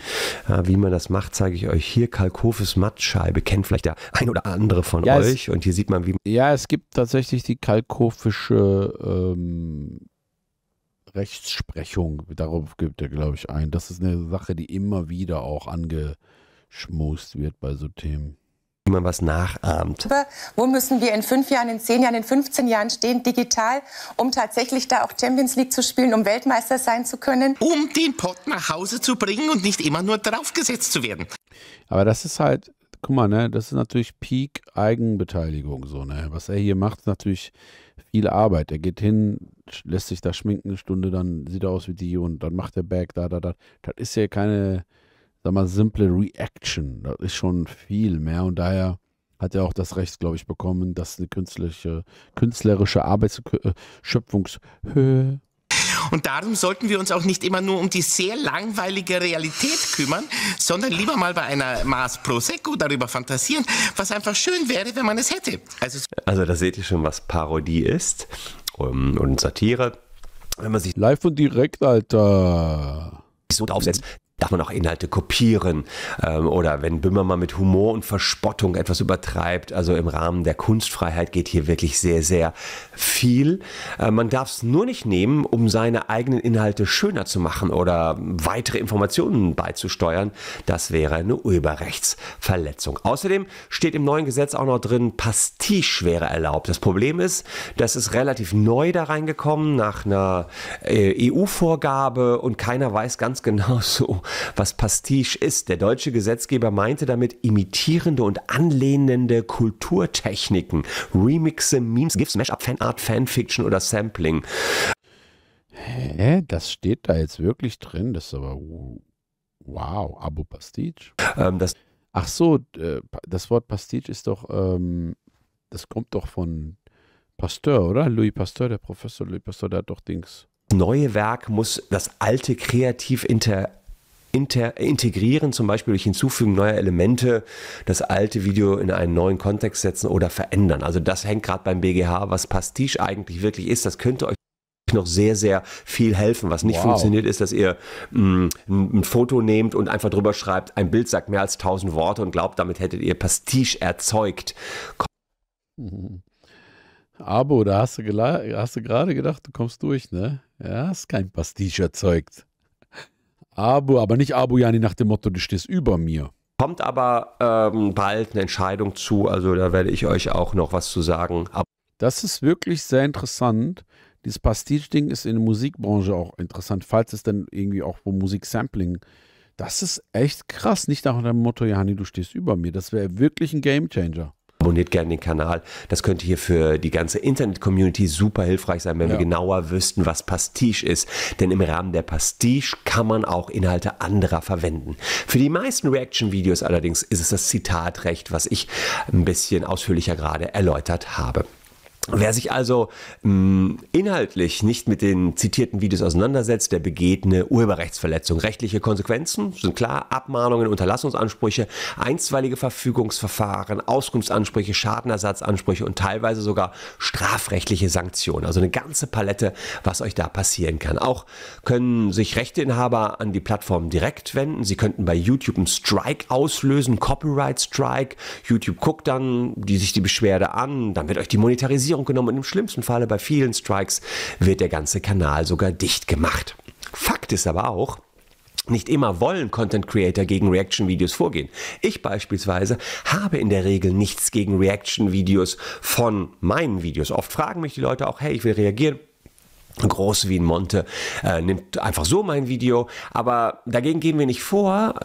Ja, wie man das macht, zeige ich euch hier. Kalkofes Mattscheibe kennt vielleicht der ein oder andere von ja, euch. Und hier sieht man, wie. Ja, es gibt tatsächlich die kalkofische ähm, Rechtsprechung. Darauf gibt er, glaube ich, ein. Das ist eine Sache, die immer wieder auch ange geschmust wird bei so Themen. Wie man was nachahmt. Wo müssen wir in fünf Jahren, in zehn Jahren, in 15 Jahren stehen, digital, um tatsächlich da auch Champions League zu spielen, um Weltmeister sein zu können? Um den Pott nach Hause zu bringen und nicht immer nur draufgesetzt zu werden. Aber das ist halt, guck mal, ne, das ist natürlich Peak Eigenbeteiligung, so, ne. Was er hier macht, ist natürlich viel Arbeit. Er geht hin, lässt sich da schminken eine Stunde, dann sieht er aus wie die und dann macht er Back, da, da, da. Das ist ja keine sag mal, simple Reaction. Das ist schon viel mehr und daher hat er auch das Recht, glaube ich, bekommen, dass eine künstlerische, künstlerische Arbeitsschöpfungshöhe Und darum sollten wir uns auch nicht immer nur um die sehr langweilige Realität kümmern, sondern lieber mal bei einer Maß Prosecco darüber fantasieren, was einfach schön wäre, wenn man es hätte. Also, also da seht ihr schon, was Parodie ist um, und Satire. Wenn man sich live und direkt, Alter, so draufsetzt, darf man auch Inhalte kopieren ähm, oder wenn Böhmermann mit Humor und Verspottung etwas übertreibt. Also im Rahmen der Kunstfreiheit geht hier wirklich sehr, sehr viel. Äh, man darf es nur nicht nehmen, um seine eigenen Inhalte schöner zu machen oder weitere Informationen beizusteuern. Das wäre eine Urheberrechtsverletzung. Außerdem steht im neuen Gesetz auch noch drin, Pastiche wäre erlaubt. Das Problem ist, das ist relativ neu da reingekommen nach einer äh, EU-Vorgabe und keiner weiß ganz genau so, was Pastiche ist. Der deutsche Gesetzgeber meinte damit imitierende und anlehnende Kulturtechniken, Remixe, Memes, GIFs, Mashup, Fanart, Fanfiction oder Sampling. Hä? Das steht da jetzt wirklich drin? Das ist aber wow, Abo Pastiche. Ähm, Ach so, äh, das Wort Pastiche ist doch, ähm, das kommt doch von Pasteur, oder? Louis Pasteur, der Professor Louis Pasteur, der hat doch Dings. Neue Werk muss das alte kreativ inter inter, integrieren, zum Beispiel durch Hinzufügen neuer Elemente, das alte Video in einen neuen Kontext setzen oder verändern. Also das hängt gerade beim BGH, was Pastiche eigentlich wirklich ist. Das könnte euch noch sehr, sehr viel helfen. Was nicht wow. funktioniert, ist, dass ihr mh, mm, ein Foto nehmt und einfach drüber schreibt, ein Bild sagt mehr als tausend Worte und glaubt, damit hättet ihr Pastiche erzeugt. Mhm. Abo, da hast du, hast du gerade gedacht, du kommst durch, ne? Ja, hast kein Pastiche erzeugt. Abu, aber nicht Abu Jani nach dem Motto, du stehst über mir. Kommt aber ähm, bald eine Entscheidung zu, also da werde ich euch auch noch was zu sagen. Aber das ist wirklich sehr interessant. Dieses Pastiche-Ding ist in der Musikbranche auch interessant, falls es dann irgendwie auch wo Musiksampling. Das ist echt krass. Nicht nach dem Motto, Jani, du stehst über mir. Das wäre wirklich ein Gamechanger abonniert gerne den Kanal. Das könnte hier für die ganze Internet-Community super hilfreich sein, wenn ja. wir genauer wüssten, was Pastiche ist. Denn im Rahmen der Pastiche kann man auch Inhalte anderer verwenden. Für die meisten Reaction-Videos allerdings ist es das Zitatrecht, was ich ein bisschen ausführlicher gerade erläutert habe. Wer sich also mh, mm, inhaltlich nicht mit den zitierten Videos auseinandersetzt, der begeht eine Urheberrechtsverletzung. Rechtliche Konsequenzen sind klar, Abmahnungen, Unterlassungsansprüche, einstweilige Verfügungsverfahren, Auskunftsansprüche, Schadenersatzansprüche und teilweise sogar strafrechtliche Sanktionen. Also eine ganze Palette, was euch da passieren kann. Auch können sich Rechteinhaber an die Plattform direkt wenden. Sie könnten bei YouTube einen Strike auslösen, Copyright Strike. YouTube guckt dann die, sich die Beschwerde an, dann wird euch die Monetarisierung Finanzierung genommen und im schlimmsten Falle bei vielen Strikes wird der ganze Kanal sogar dicht gemacht. Fakt ist aber auch, nicht immer wollen Content Creator gegen Reaction-Videos vorgehen. Ich beispielsweise habe in der Regel nichts gegen Reaction-Videos von meinen Videos. Oft fragen mich die Leute auch, hey, ich will reagieren. Groß wie ein Monte äh, nimmt einfach so mein Video, aber dagegen gehen wir nicht vor.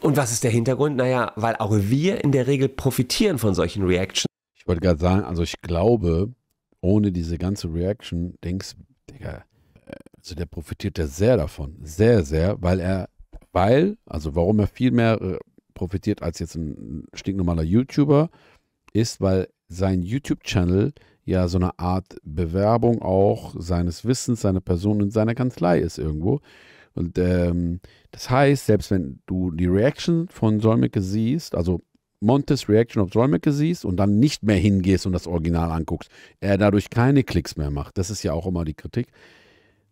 Und was ist der Hintergrund? Naja, weil auch wir in der Regel profitieren von solchen Reactions. Ich wollte gerade sagen, also ich glaube, ohne diese ganze Reaction, denkst, Digga, also der profitiert ja sehr davon. Sehr, sehr, weil er, weil, also warum er viel mehr äh, profitiert als jetzt ein stinknormaler YouTuber, ist, weil sein YouTube-Channel ja so eine Art Bewerbung auch seines Wissens, seiner Person und seiner Kanzlei ist irgendwo. Und ähm, das heißt, selbst wenn du die Reaction von Solmecke siehst, also Montes Reaction auf Solmecke siehst und dann nicht mehr hingehst und das Original anguckst, er dadurch keine Klicks mehr macht. Das ist ja auch immer die Kritik.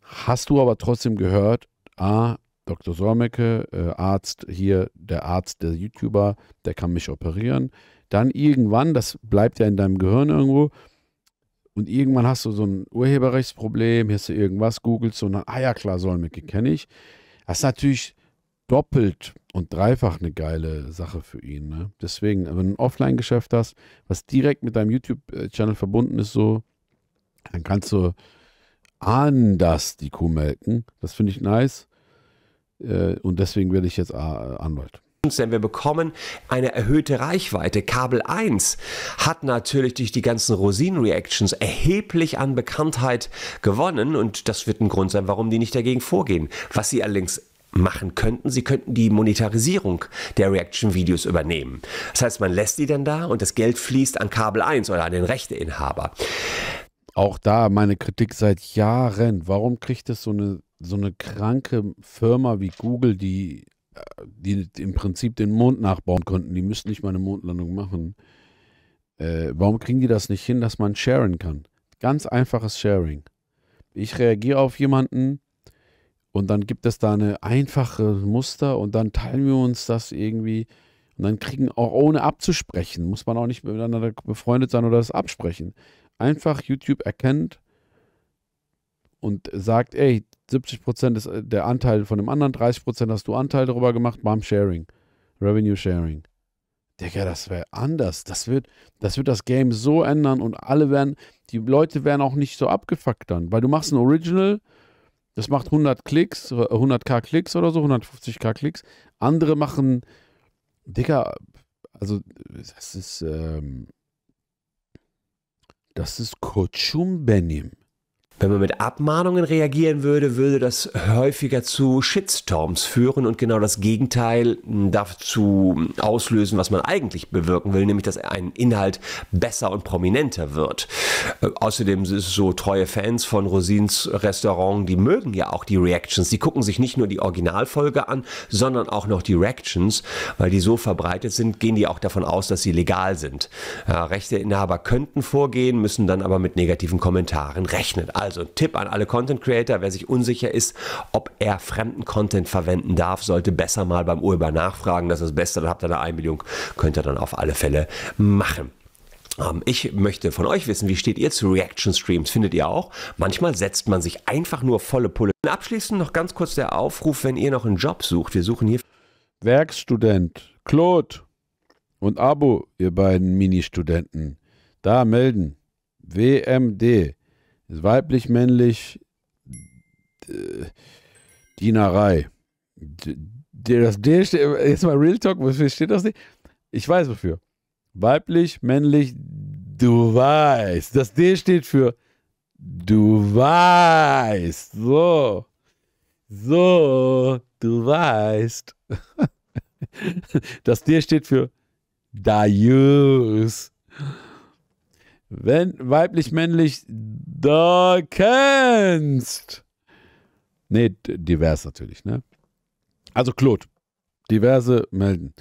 Hast du aber trotzdem gehört, ah, Dr. Solmecke, äh, Arzt hier, der Arzt, der YouTuber, der kann mich operieren. Dann irgendwann, das bleibt ja in deinem Gehirn irgendwo, und irgendwann hast du so ein Urheberrechtsproblem, hast du irgendwas, googelst und dann, ah ja klar, Solmecke kenne ich. Das ist natürlich doppelt und dreifach eine geile Sache für ihn. Ne? Deswegen, wenn du ein Offline-Geschäft hast, was direkt mit deinem YouTube-Channel verbunden ist, so, dann kannst du anders die Kuh melken. Das finde ich nice. Äh, und deswegen werde ich jetzt äh, Anwalt denn wir bekommen eine erhöhte Reichweite. Kabel 1 hat natürlich durch die ganzen Rosinen-Reactions erheblich an Bekanntheit gewonnen und das wird ein Grund sein, warum die nicht dagegen vorgehen. Was sie allerdings machen könnten. Sie könnten die Monetarisierung der Reaction-Videos übernehmen. Das heißt, man lässt die dann da und das Geld fließt an Kabel 1 oder an den Rechteinhaber. Auch da meine Kritik seit Jahren. Warum kriegt es so eine, so eine kranke Firma wie Google, die, äh, die im Prinzip den Mond nachbauen konnten? Die müssten nicht mal eine Mondlandung machen. Äh, warum kriegen die das nicht hin, dass man sharen kann? Ganz einfaches Sharing. Ich reagiere auf jemanden und dann gibt es da eine einfache Muster und dann teilen wir uns das irgendwie und dann kriegen auch ohne abzusprechen, muss man auch nicht miteinander befreundet sein oder das absprechen. Einfach YouTube erkennt und sagt, ey, 70 Prozent ist äh, der Anteil von dem anderen, 30 Prozent hast du Anteil darüber gemacht, bam, Sharing, Revenue Sharing. Digga, das wäre anders. Das wird, das wird das Game so ändern und alle werden, die Leute werden auch nicht so abgefuckt dann, weil du machst ein Original, das macht 100 Klicks, 100k Klicks oder so, 150k Klicks. Andere machen, Digga, also das ist, ähm, das ist Kochum Benim. Wenn man mit Abmahnungen reagieren würde, würde das häufiger zu Shitstorms führen und genau das Gegenteil dazu auslösen, was man eigentlich bewirken will, nämlich dass ein Inhalt besser und prominenter wird. Äh, außerdem ist es so, treue Fans von Rosins Restaurant, die mögen ja auch die Reactions. Die gucken sich nicht nur die Originalfolge an, sondern auch noch die Reactions, weil die so verbreitet sind, gehen die auch davon aus, dass sie legal sind. Rechteinhaber könnten vorgehen, müssen dann aber mit negativen Kommentaren rechnen. Also also Tipp an alle Content Creator, wer sich unsicher ist, ob er fremden Content verwenden darf, sollte besser mal beim Urheber nachfragen. Das ist das Beste, dann habt ihr eine Einwilligung, könnt ihr dann auf alle Fälle machen. Ähm, ich möchte von euch wissen, wie steht ihr zu Reaction Streams? Findet ihr auch? Manchmal setzt man sich einfach nur volle Pulle. Abschließend noch ganz kurz der Aufruf, wenn ihr noch einen Job sucht. Wir suchen hier Werkstudent, Claude und Abo, ihr beiden Ministudenten. Da melden. WMD weiblich, männlich, Dienerei. Das D steht, jetzt mal Real Talk, wofür steht das nicht? Ich weiß wofür. Weiblich, männlich, du weißt. Das D steht für du weißt. So. So, du weißt. Das D steht für da use. Wenn weiblich, männlich, da kennst. Nee, divers natürlich, ne? Also Claude, diverse melden.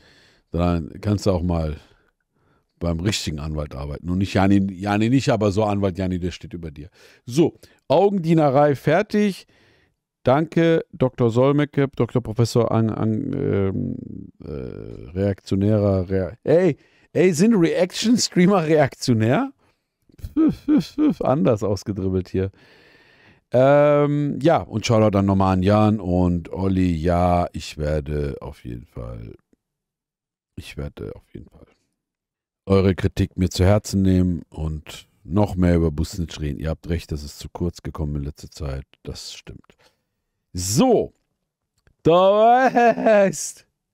Dann kannst du auch mal beim richtigen Anwalt arbeiten. Und nicht Jani, Jani nicht, aber so Anwalt Jani, der steht über dir. So, Augendienerei fertig. Danke, Dr. Solmecke, Dr. Professor an, an ähm, äh, reaktionärer. Rea ey, ey, sind Reaction-Streamer reaktionär? anders ausgedribbelt hier. Ähm, ja, und Shoutout dann nochmal an Jan und Olli. Ja, ich werde auf jeden Fall, ich werde auf jeden Fall eure Kritik mir zu Herzen nehmen und noch mehr über Busnitsch reden. Ihr habt recht, das ist zu kurz gekommen in letzter Zeit. Das stimmt. So, da heißt